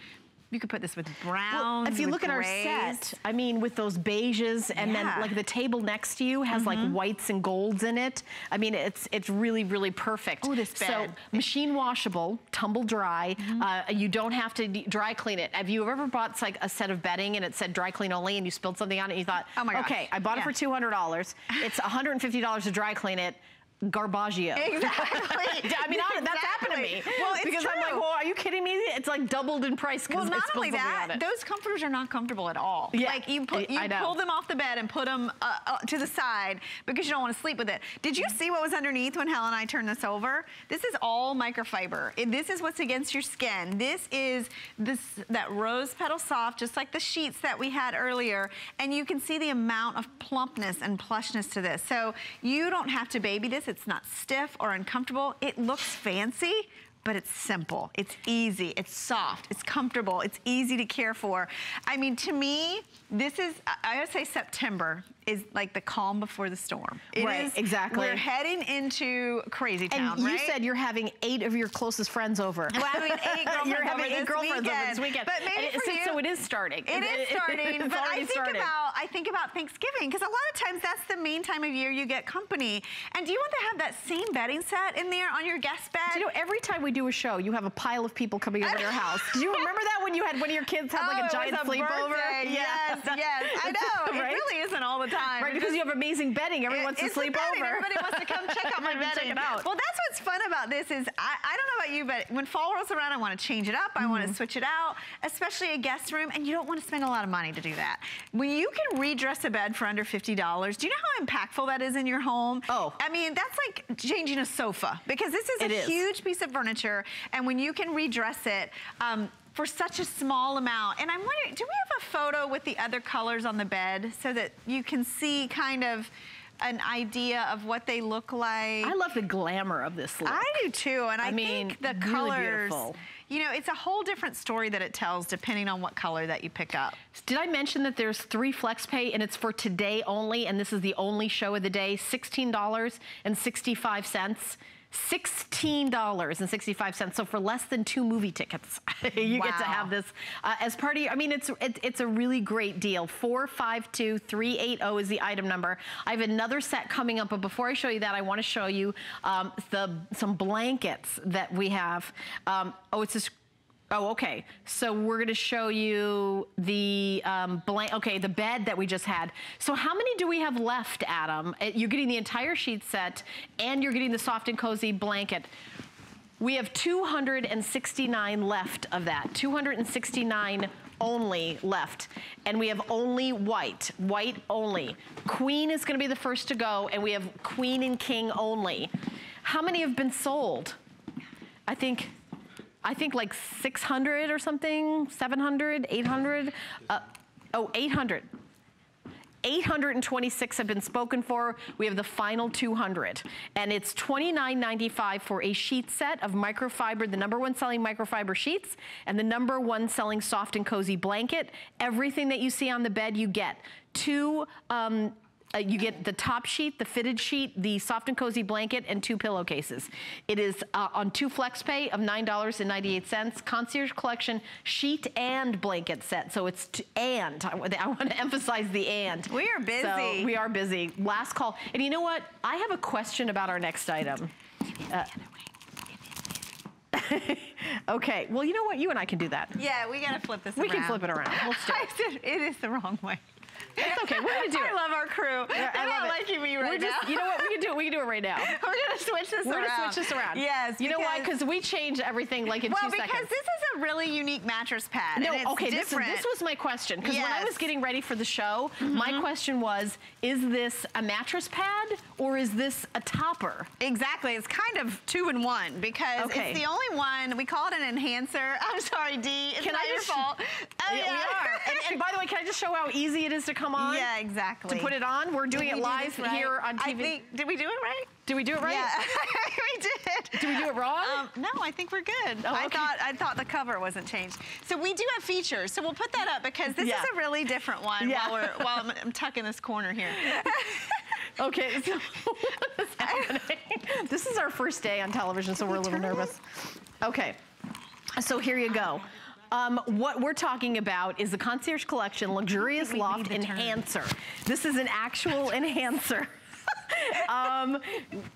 You could put this with browns. Well, if you look at our set, I mean, with those beiges, and Yeah. then like the table next to you has like whites and golds in it. I mean, it's it's really really perfect. Oh, this bed. So machine washable, tumble dry. Uh, you don't have to dry clean it. Have you ever bought like a set of bedding and it said dry clean only, and you spilled something on it, and you thought, Oh my gosh. okay, I bought Yeah. it for two hundred dollars. It's one hundred and fifty dollars to dry clean it. Garbaggio. Exactly. I mean, I- that's happened to me. Well, it's because I'm like, well, are you kidding me? It's like doubled in price Well, not only that, on those comforters are not comfortable at all. Yeah, Like you put, you pull them off the bed and put them uh, uh, to the side because you don't want to sleep with it. Did you see what was underneath when Helen and I turned this over? This is all microfiber. This is what's against your skin. This is this that rose petal soft, just like the sheets that we had earlier. And you can see the amount of plumpness and plushness to this. So you don't have to baby this. It's not stiff or uncomfortable. It looks fancy, but it's simple. It's easy. It's soft. It's comfortable. It's easy to care for. I mean, to me, this is, I- would say September is like the calm before the storm. It Right, is- exactly. We're heading into crazy town, And you right? said you're having eight of your closest friends over. Well, I mean, eight girlfriends you're having over eight this girlfriends over weekend. this weekend. But maybe it- so, you- so it is starting. It is starting, it's but I think started. about I think about Thanksgiving because a lot of times that's the main time of year you get company. And do you want to have that same bedding set in there on your guest bed? Do you know, every time we do a show, you have a pile of people coming over to your house. Do you remember that when you had one of your kids have Oh, like a giant a sleepover? birthday. Yes, yes. I know. Right? It really isn't all the time. Right, because you have amazing bedding. Everyone It- wants to sleep bedding. over. Everybody wants to come check out my bedding. out. Well, that's what's fun about this is I, I don't know about you, but when fall rolls around, I want to change it up. I Mm-hmm. want to switch it out, especially a guest room, and you don't want to spend a lot of money to do that. When you can redress a bed for under $50, do you know how impactful that is in your home? Oh. I mean, that's like changing a sofa because this is It a is. huge piece of furniture, and when you can redress it, um, for such a small amount. And I'm wondering, do we have a photo with the other colors on the bed so that you can see kind of an idea of what they look like? I love the glamour of this look. I do too, and I, I mean, think the really colors, beautiful. You know, it's a whole different story that it tells depending on what color that you pick up. Did I mention that there's three flex pay and it's for today only, and this is the only show of the day, $16.65. $16.65. So for less than two movie tickets, you get to have this uh, as part of your, I mean, it's, it, it's a really great deal. 452380 is the item number. I have another set coming up, but before I show you that, I want to show you um, the some blankets that we have. Um, oh, it's this Oh, okay. So we're to show you the um, blank. Okay, the bed that we just had. So how many do we have left, Adam? Uh, You're getting the entire sheet set, and you're getting the soft and cozy blanket. We have 269 left of that. 269 only left. And we have only white, white only. Queen is gonna be the first to go, and we have queen and king only. How many have been sold? I think, I think like 600 or something, 700, 800. Uh, oh, 800. 826 have been spoken for. We have the final 200. And it's $29.95 for a sheet set of microfiber, the number one selling microfiber sheets, and the number one selling soft and cozy blanket. Everything that you see on the bed, you get. Two, um, uh, you get the top sheet, the fitted sheet, the soft and cozy blanket, and two pillowcases. It is uh, on two flex pay of $9.98. Concierge collection sheet and blanket set. So it's t- and. I, I want to emphasize the and. We are busy. So we are busy. Last call. And you know what? I have a question about our next item. Uh, okay, well, you know what? You and I can do that. Yeah, we gotta flip this We around. can flip it around. Let's do it. I did- it is the wrong way. It's okay, we're gonna do I it. love our crew. Yeah, They're I not it. liking me right We're just, now. you know what? We can do it. We can do it right now. We're gonna switch this We're around. gonna switch this around. Yes. You know why? Because we change everything like in well, two because this is a really unique mattress pad. No, and it's okay, this, different. this was my question. Because when I was getting ready for the show, mm-hmm. my question was, is this a mattress pad or is this a topper? Exactly. It's kind of two in one because Okay. it's the only one. We call it an enhancer. I'm sorry, D. It's Can not I your fault. Oh, Yeah, we are. And, and by the way, can I just show how easy it is to come on? Yeah, exactly. To put it on? We're doing Did it live right? here on I TV. think, did we do it right? Did we do it right? Yeah, we did. Did we do it wrong? Um, no, I think we're good. Oh, I okay. thought I thought the cover wasn't changed. So we do have features. So we'll put that up because this Yeah. is a really different one. Yeah. While we're while I'm, I'm tucking this corner here. Okay, so what is happening? this is our first day on television, so we're a little nervous. Okay, so here you go. Um, what we're talking about is the Concierge Collection Luxurious Loft. Enhancer. This is an actual enhancer. um,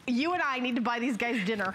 you and I need to buy these guys dinner.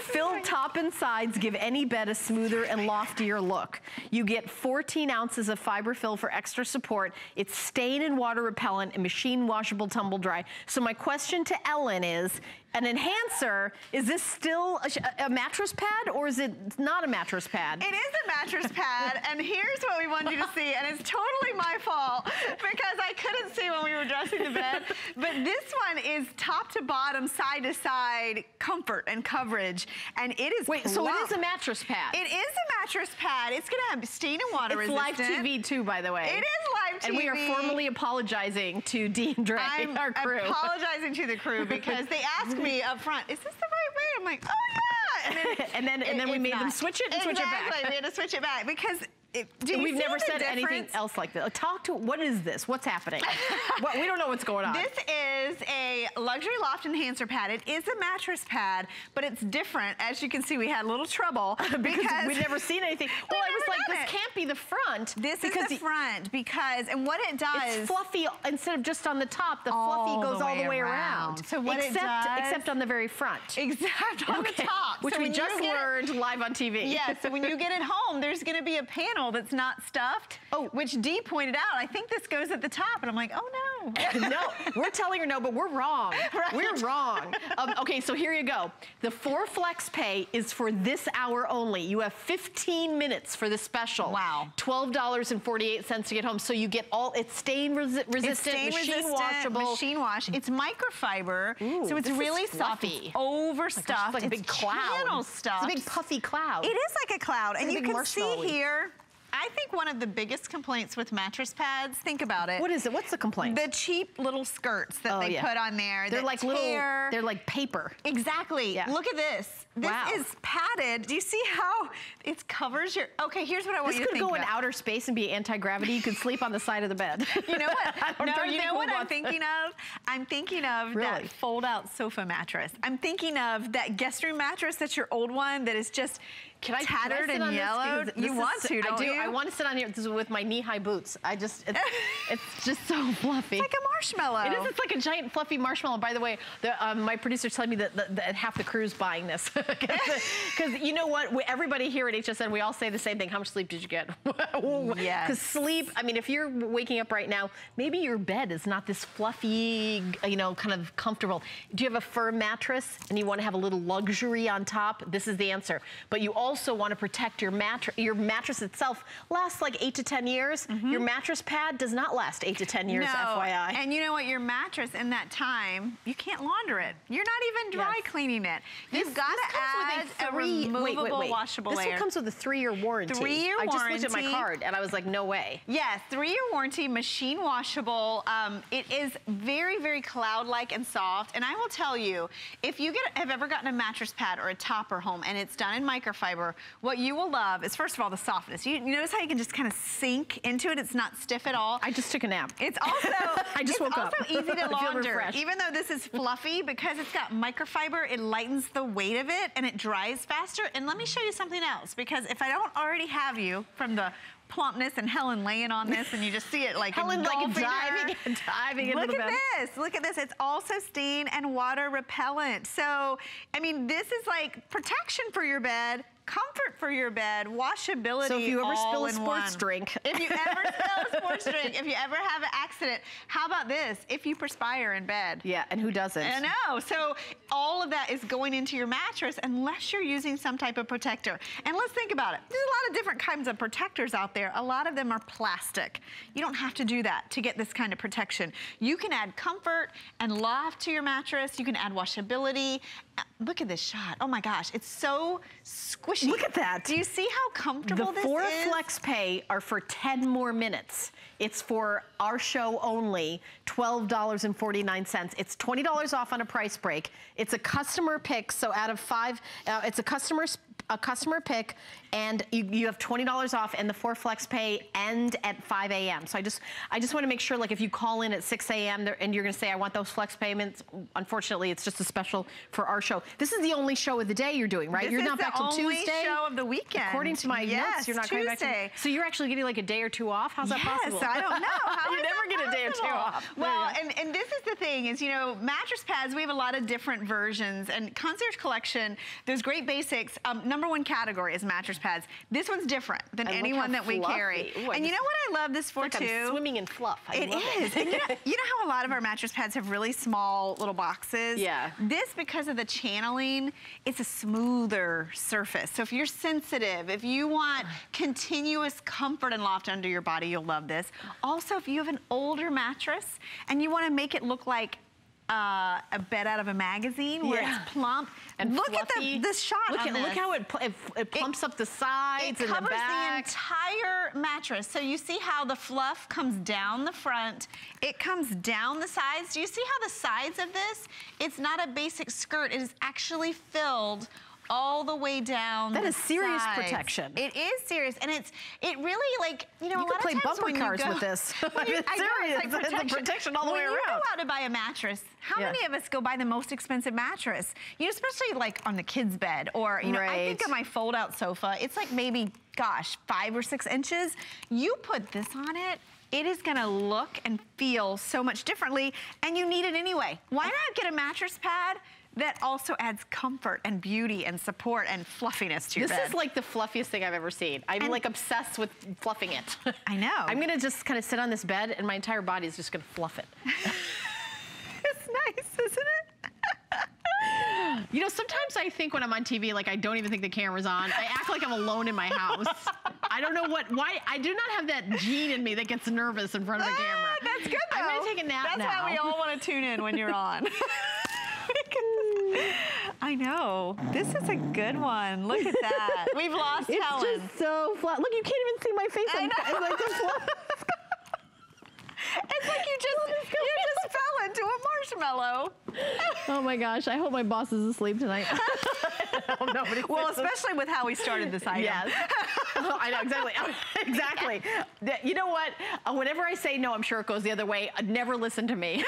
Filled top and sides give any bed a smoother and loftier look. You get 14 ounces of fiber fill for extra support. It's stain and water repellent and machine washable tumble dry. So my question to Ellen is, an enhancer, is this still a, a mattress pad or is it not a mattress pad? It is a mattress pad, and here's what we wanted you to see, and it's totally my fault because I couldn't see when we were dressing the bed. But this one is top to bottom, side to side, comfort and coverage, and it is. Wait, so it is a mattress pad? It is a mattress pad. It's gonna have stain and water it's live resistant. TV too, by the way. It is live TV. And we are formally apologizing to Dean Dre, I'm our crew. apologizing to the crew because they asked me up front, "Is this the right way?" I'm like, "Oh yeah," and then And then- and then we made them switch it and switch it back. Exactly, we had to switch it back because. It, We've never the said anything else like this. Talk to, what is this? What's happening? what, we don't know what's going on. This is a luxury loft enhancer pad. It is a mattress pad, but it's different. As you can see, we had a little trouble because we've never seen anything. Well, I was like, this it. can't be the front. This because is the front because, and what it does. It's fluffy instead of just on the top. The fluffy goes the all the way around. around. So what it except, does- except on the very front. Exact on Okay. the top. Which So we just get it- learned live on TV. Yeah, so when you get it home, there's gonna be a panel that's not stuffed. Oh. Which Dee pointed out. I think this goes at the top. And I'm like, oh no. no, we're telling her no, but we're wrong. Right. We're wrong. Um, okay, so here you go. The four flex pay is for this hour only. You have 15 minutes for the special. Wow. $12.48 to get home. So you get all, it's stain resi- resistant, It's stain machine resistant, washable. machine wash. It's microfiber, Ooh, so it's really soft. fluffy. It's overstuffed. It's like a big cloud. Channel stuffed. It's a big puffy cloud. It is like a cloud, and a you can see here. I think one of the biggest complaints with mattress pads. Think about it. What is it? What's the complaint? The cheap little skirts that Oh, they yeah. put on there. they're like tear. little, they're like paper. Exactly. Yeah. Look at this. This Wow. is padded. Do you see how it covers your? Okay, here's what I want This you to could think go in outer space and be anti-gravity. You could sleep on the side of the bed. You know what? no, know you know what I'm thinking of? I'm thinking of Really? that fold-out sofa mattress. I'm thinking of that guest room mattress that's your old one that is just Can I tattered can I sit and on this? yellowed. You want is- to, don't I do. you? I want to sit on here with my knee-high boots. I just, it's, it's just so fluffy. It's like a marshmallow. It is. It's like a giant fluffy marshmallow. By the way, the, um, my producer's telling me that, that, that half the crew's buying this because you know what? We, everybody here at HSN, we all say the same thing. How much sleep did you get? Yes. Because sleep. I mean, if you're waking up right now, maybe your bed is not this fluffy, you know, kind of comfortable. Do you have a firm mattress and you want to have a little luxury on top? This is the answer. But you also want to protect your mattress. Your mattress itself lasts like eight to ten years. Your mattress pad does not last eight to ten years. No. FYI. And you know what? Your mattress in that time, you can't launder it. You're not even dry Yes. cleaning it. You've This- got to add a a, removable wait, wait, wait. washable this layer. one comes with a three-year warranty. Three-year warranty. I just looked at my card and I was like, no way. Yes, three-year warranty, machine washable. Um, it is very, very cloud-like and soft. And I will tell you, if you get have ever gotten a mattress pad or a topper home and it's done in microfiber microfiber. What you will love is, first of all, the softness. You, you notice how you can just kind of sink into it? It's not stiff at all. I just took a nap. It's also I just it's woke also up. easy to launder. Even though this is fluffy, because it's got microfiber, it lightens the weight of it and it dries faster. And let me show you something else, because if I don't already have you from the plumpness and Helen laying on this and you just see it like Helen like diving and diving into Look the at bed. this. Look at this. It's also stain and water repellent. So, I mean, this is like protection for your bed, comfort for your bed, washability. So if you ever spill a sports one. drink. If you ever spill a sports drink, if you ever have an accident, how about this? If you perspire in bed. Yeah, and who doesn't? I know. So all of that is going into your mattress unless you're using some type of protector. And let's think about it. There's a lot of different kinds of protectors out there. A lot of them are plastic. You don't have to do that to get this kind of protection. You can add comfort and loft to your mattress. You can add washability. Look at this shot. Oh my gosh, it's so squishy. Look at that. Do you see how comfortable The this four is? flex pay are for 10 more minutes. It's for our show only, $12.49. It's $20 off on a price break. It's a customer pick, so out of five, uh, it's a customer a customer pick, and you, you have $20 off, and the four flex pay end at 5 a.m. So I just I just want to make sure, like, if you call in at 6 a.m. and you're going to say, I want those flex payments, unfortunately, it's just a special for our show. This is the only show of the day you're doing, right? This you're is not the back till only show of the weekend. According to my Yes, notes, you're not going back to. Tuesday. So you're actually getting like a day or two off? How's that yes, possible? I don't know. How you never get a day or two off. Well, and, and this is the thing is, you know, mattress pads, we have a lot of different versions. And Concierge Collection, those great basics, um, number one category is mattress pads. This one's different than And anyone that we fluffy. carry. Ooh, and you know what I love this for It's like too? I'm swimming in fluff. I It is. and you know, you know how a lot of our mattress pads have really small little boxes? Yeah. This, because of the channeling, it's a smoother surface. So if you're sensitive, if you want continuous comfort and loft under your body, you'll love this. Also, if you have an older mattress and you want to make it look like uh, a bed out of a magazine where Yeah. it's plump, and look fluffy. at the, the shot Look at this. look how it, it, it plumps up the sides It and covers the back. entire mattress. So you see how the fluff comes down the front. It comes down the sides. Do you see how the sides of this, it's not a basic skirt. It is actually filled all the way down That is serious sides. protection. It is serious, and it's it really like you know You a could lot play of times bumper cars go, with this. you- It's I know, serious. it's like It's the protection. protection all the when way you around. go out to buy a mattress, how Yeah. many of us go buy the most expensive mattress? You know, especially like on the kids' bed, or you know, I think of my fold-out sofa. It's like maybe, gosh, five or six inches. You put this on it. It is gonna look and feel so much differently, and you need it anyway. Why not get a mattress pad that also adds comfort and beauty and support and fluffiness to your This bed? is like the fluffiest thing I've ever seen. I'm And- like obsessed with fluffing it. I know. I'm gonna just kind of sit on this bed and my entire body is just gonna fluff it. it's nice, isn't it? You know, sometimes I think when I'm on TV, like I don't even think the camera's on. I act like I'm alone in my house. I don't know what, why, I do not have that gene in me that gets nervous in front of a camera. Ah, that's good though. I'm gonna take a nap That's now. why we all want to tune in when you're on. I know. This is a good one. Look at that. We've lost It's Helen. just so flat. Look, you can't even see my face. I I'm- know. It's like fluff. It's like you just you just fell into a marshmallow. Oh my gosh, I hope my boss is asleep tonight. Well, especially with how we started this item. Yes. Oh, I know, exactly. exactly. The- You know what? Uh, whenever I say no, I'm sure it goes the other way. Uh, never listen to me.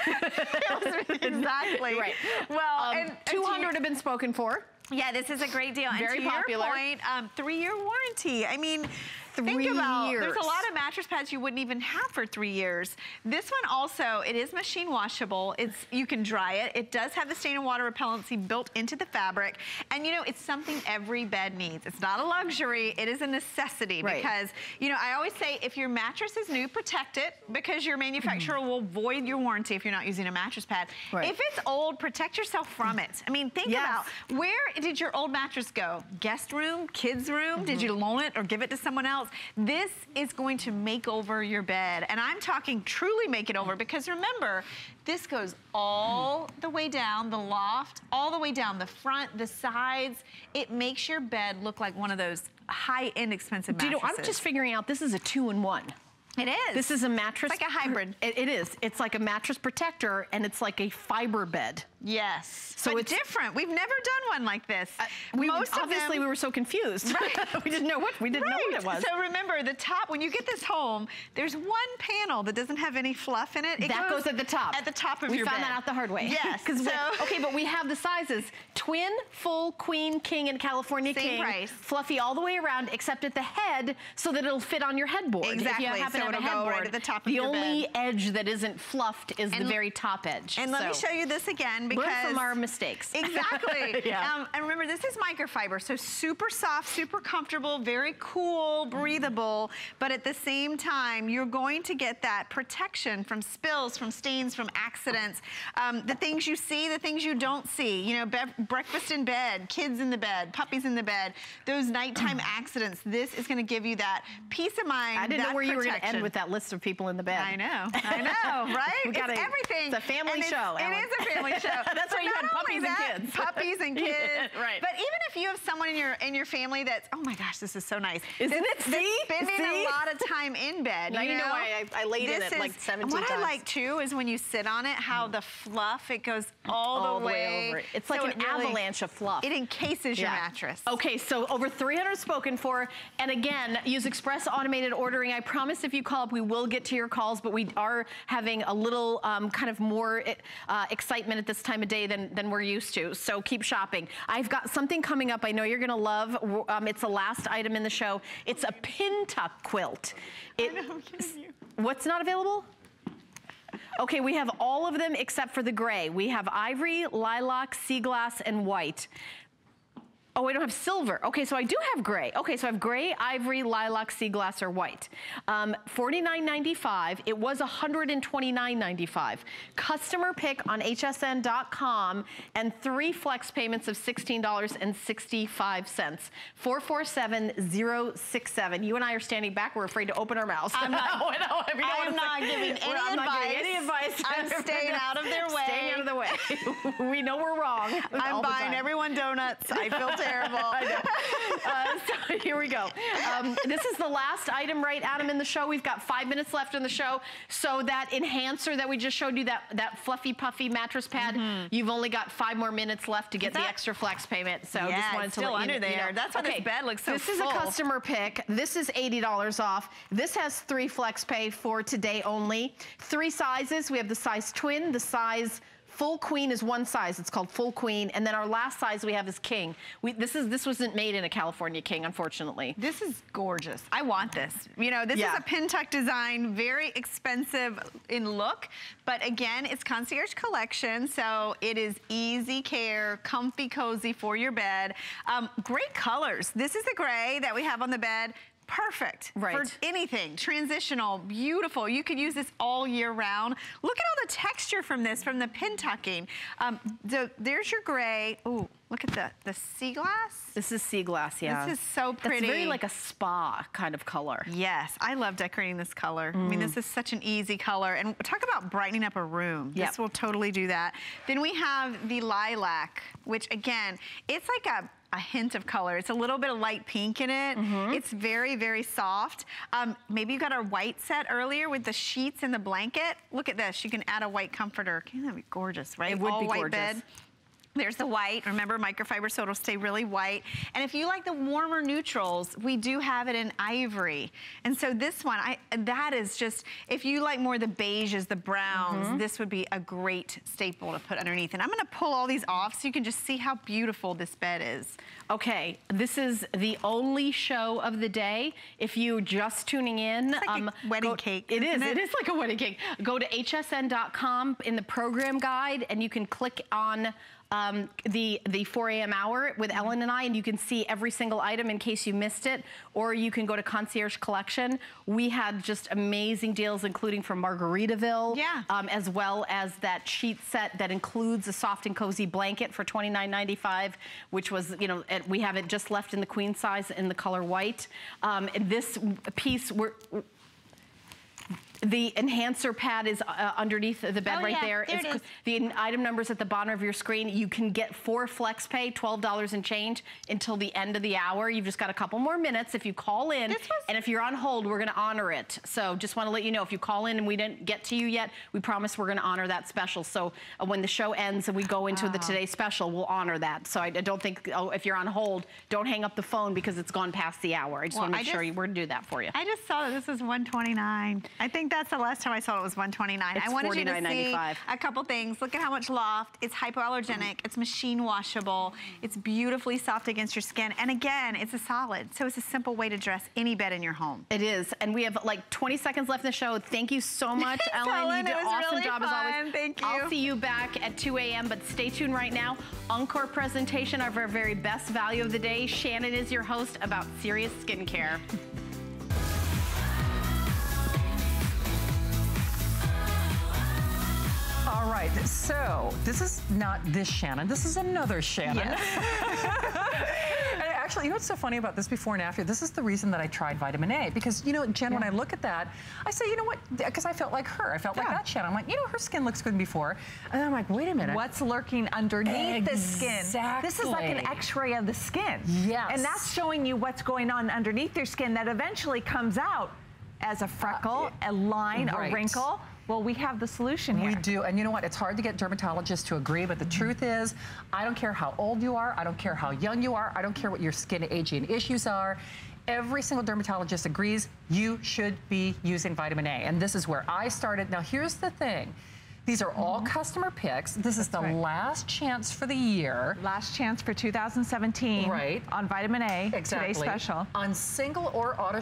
exactly. right. Well, Um, and, and 200 your- have been spoken for. Yeah, this is a great deal. Very and to popular. Your point, um, three-year warranty. I mean, Three think about years. there's a lot of mattress pads you wouldn't even have for three years. This one also, it is machine washable. It's you can dry it. It does have the stain and water repellency built into the fabric, and you know it's something every bed needs. It's not a luxury. It is a necessity Right. because you know I always say if your mattress is new, protect it because your manufacturer mm-hmm. will void your warranty if you're not using a mattress pad. Right. If it's old, protect yourself from it. I mean, think Yes. about where did your old mattress go? Guest room, kids room? Did mm-hmm. you loan it or give it to someone else? This is going to make over your bed. And I'm talking truly make it over because remember, this goes all the way down the loft, all the way down the front, the sides. It makes your bed look like one of those high-end expensive Do you know, I'm just figuring out this is a two in one. It is. This is a mattress. It's like a hybrid. It, it is. It's like a mattress protector and it's like a fiber bed. Yes. So but it's- different. We've never done one like this. Uh, we, Most of obviously them, we were so confused. Right. we didn't know what we didn't know what it was. So remember, the top, when you get this home, there's one panel that doesn't have any fluff in it. It that goes, at the top. At the top of we your bed. We found that out the hard way. Yes. So, okay, but we have the sizes: twin, full, queen, king, and California Same king. price. Fluffy all the way around, except at the head, so that it'll fit on your headboard. Exactly, If you happen so to have a go right headboard, at the top of the only bed. edge that isn't fluffed is the very top edge. and let me show you this again because Learn from our mistakes. Exactly. Yeah. um, and remember, this is microfiber, so super soft, super comfortable, very cool, breathable, but at the same time, you're going to get that protection from spills, from stains, from accidents, um, the things you see, the things you don't see, you know, breakfast in bed, kids in the bed, puppies in the bed, those nighttime accidents. This is going to give you that peace of mind. I didn't know where you were going to end with that list of people in the bed. I know, I know, right? We gotta- it's everything. it's a family And show, It Ellen. is a family show. That's why you had puppies and kids. Puppies and kids. right. But even have someone in your in your family that's, oh my gosh, this is so nice. Isn't it? See? spending See? a lot of time in bed. Now you know why I- I laid in This it like is- 17 What I like too is when you sit on it, how the fluff it goes all, all the way. over it. It's So like an it really- avalanche of fluff. It encases your mattress. Okay, so over 300 spoken for. And again, use Express Automated Ordering. I promise if you call up, we will get to your calls, but we are having a little um, kind of more uh, excitement at this time of day than, than we're used to. So keep shopping. I've got something coming up I know you're going to love. Um, it's the last item in the show. It's a pin tuck quilt. It, What's not available? Okay, we have all of them except for the gray. We have ivory, lilac, sea glass, and white. Oh, we don't have silver. Okay, so I do have gray. Okay, so I have gray, ivory, lilac, sea glass, or white. Um, $49.95. It was $129.95. Customer pick on hsn.com and three flex payments of $16.65. 447067. You and I are standing back. We're afraid to open our mouths. I'm not- No, no, I wanna am not say- giving any I'm not giving any advice. I'm staying out of their way. Staying out of the way. we know we're wrong. I'm buying everyone donuts. I feel terrible. Uh, so here we go. Um, this is the last item, right, Adam, in the show. We've got five minutes left in the show. So that enhancer that we just showed you, that, that fluffy, puffy mattress pad, you've only got five more minutes left to get the extra flex payment. So Yeah, just wanted to still let you under you there. know. That's why this bed looks so This is full. a customer pick. This is $80 off. This has three flex pay for today only. Three sizes. We have the size twin, the size Full queen is one size. It's called full queen, and then our last size we have is king. We, this is this wasn't made in a California king, unfortunately. This is gorgeous. I want this. You know, this Yeah. is a pin tuck design, very expensive in look, but again, it's concierge collection, so it is easy care, comfy, cozy for your bed. Um, great colors. This is the gray that we have on the bed. Perfect Right. for anything. Transitional, beautiful. You could use this all year round. Look at all the texture from this, from the pin tucking. Um, the, there's your gray. Ooh, look at the, the sea glass. This is sea glass, yeah. This is so pretty. It's very like a spa kind of color. Yes, I love decorating this color. I mean, this is such an easy color. And talk about brightening up a room. Yep. This will totally do that. Then we have the lilac, which again, it's like a, a hint of color. It's a little bit of light pink in it. It's very, very soft. Um, maybe you got our white set earlier with the sheets and the blanket. Look at this. You can add a white comforter. Can that be gorgeous, right? It would All be white gorgeous. bed. There's the white, remember microfiber, so it'll stay really white. And if you like the warmer neutrals, we do have it in ivory. And so this one, I that is just, if you like more the beiges, the browns, Mm-hmm. this would be a great staple to put underneath. And I'm gonna pull all these off so you can just see how beautiful this bed is. Okay, this is the only show of the day. If you're just tuning in, like a wedding go- cake, It is, it? it is like a wedding cake. Go to hsn.com in the program guide, and you can click on. Um, the the 4 a.m. hour with Ellen and I, and you can see every single item in case you missed it, or you can go to Concierge Collection. We had just amazing deals, including from Margaritaville, Yeah. um, as well as that sheet set that includes a soft and cozy blanket for $29.95, which was, you know, we have it just left in the queen size in the color white. Um, and this piece, we're, The enhancer pad is uh, underneath the bed Oh, right yeah, there. there it It's- is. The item number's at the bottom of your screen. You can get four flex pay, $12 and change until the end of the hour. You've just got a couple more minutes. If you call in, was- and if you're on hold, we're gonna honor it. So just wanna let you know, if you call in and we didn't get to you yet, we promise we're gonna honor that special. So uh, when the show ends and we go into the Today Special, we'll honor that. So I, I don't think, oh, if you're on hold, don't hang up the phone because it's gone past the hour. I just Well, wanna I make sure just- you- we're gonna do that for you. I just saw that this is 129. I think that's the last time I saw it was 129. It's I wanted you to see $49.95. a couple things. Look at how much loft. It's hypoallergenic. It's machine washable. It's beautifully soft against your skin. And again, it's a solid. So it's a simple way to dress any bed in your home. It is, and we have like 20 seconds left in the show. Thank you so much, Ellen. Ellen. You did an awesome really job as always. fun. Thank you. I'll see you back at 2 a.m. But stay tuned right now. Encore presentation of our very best value of the day. Shannon is your host about serious skincare. All right, so this is not this Shannon. This is another Shannon. and actually, you know what's so funny about this before and after? This is the reason that I tried vitamin A because, you know, Jen, when I look at that, I say, you know what? Because I felt like her. I felt like that Shannon. I'm like, you know, her skin looks good before. And I'm like, wait a minute. What's lurking underneath the skin? This is like an x-ray of the skin. Yes. And that's showing you what's going on underneath your skin that eventually comes out as a freckle, uh, a line, right. a wrinkle. Well, we have the solution here. We do, and you know what? It's hard to get dermatologists to agree, but the truth is, I don't care how old you are, I don't care how young you are, I don't care what your skin aging issues are. Every single dermatologist agrees you should be using vitamin A, and this is where I started. Now, here's the thing. These are all mm-hmm. customer picks. This is the right. last chance for the year. Last chance for 2017 Right. on vitamin A. Exactly. Today's special. On single or auto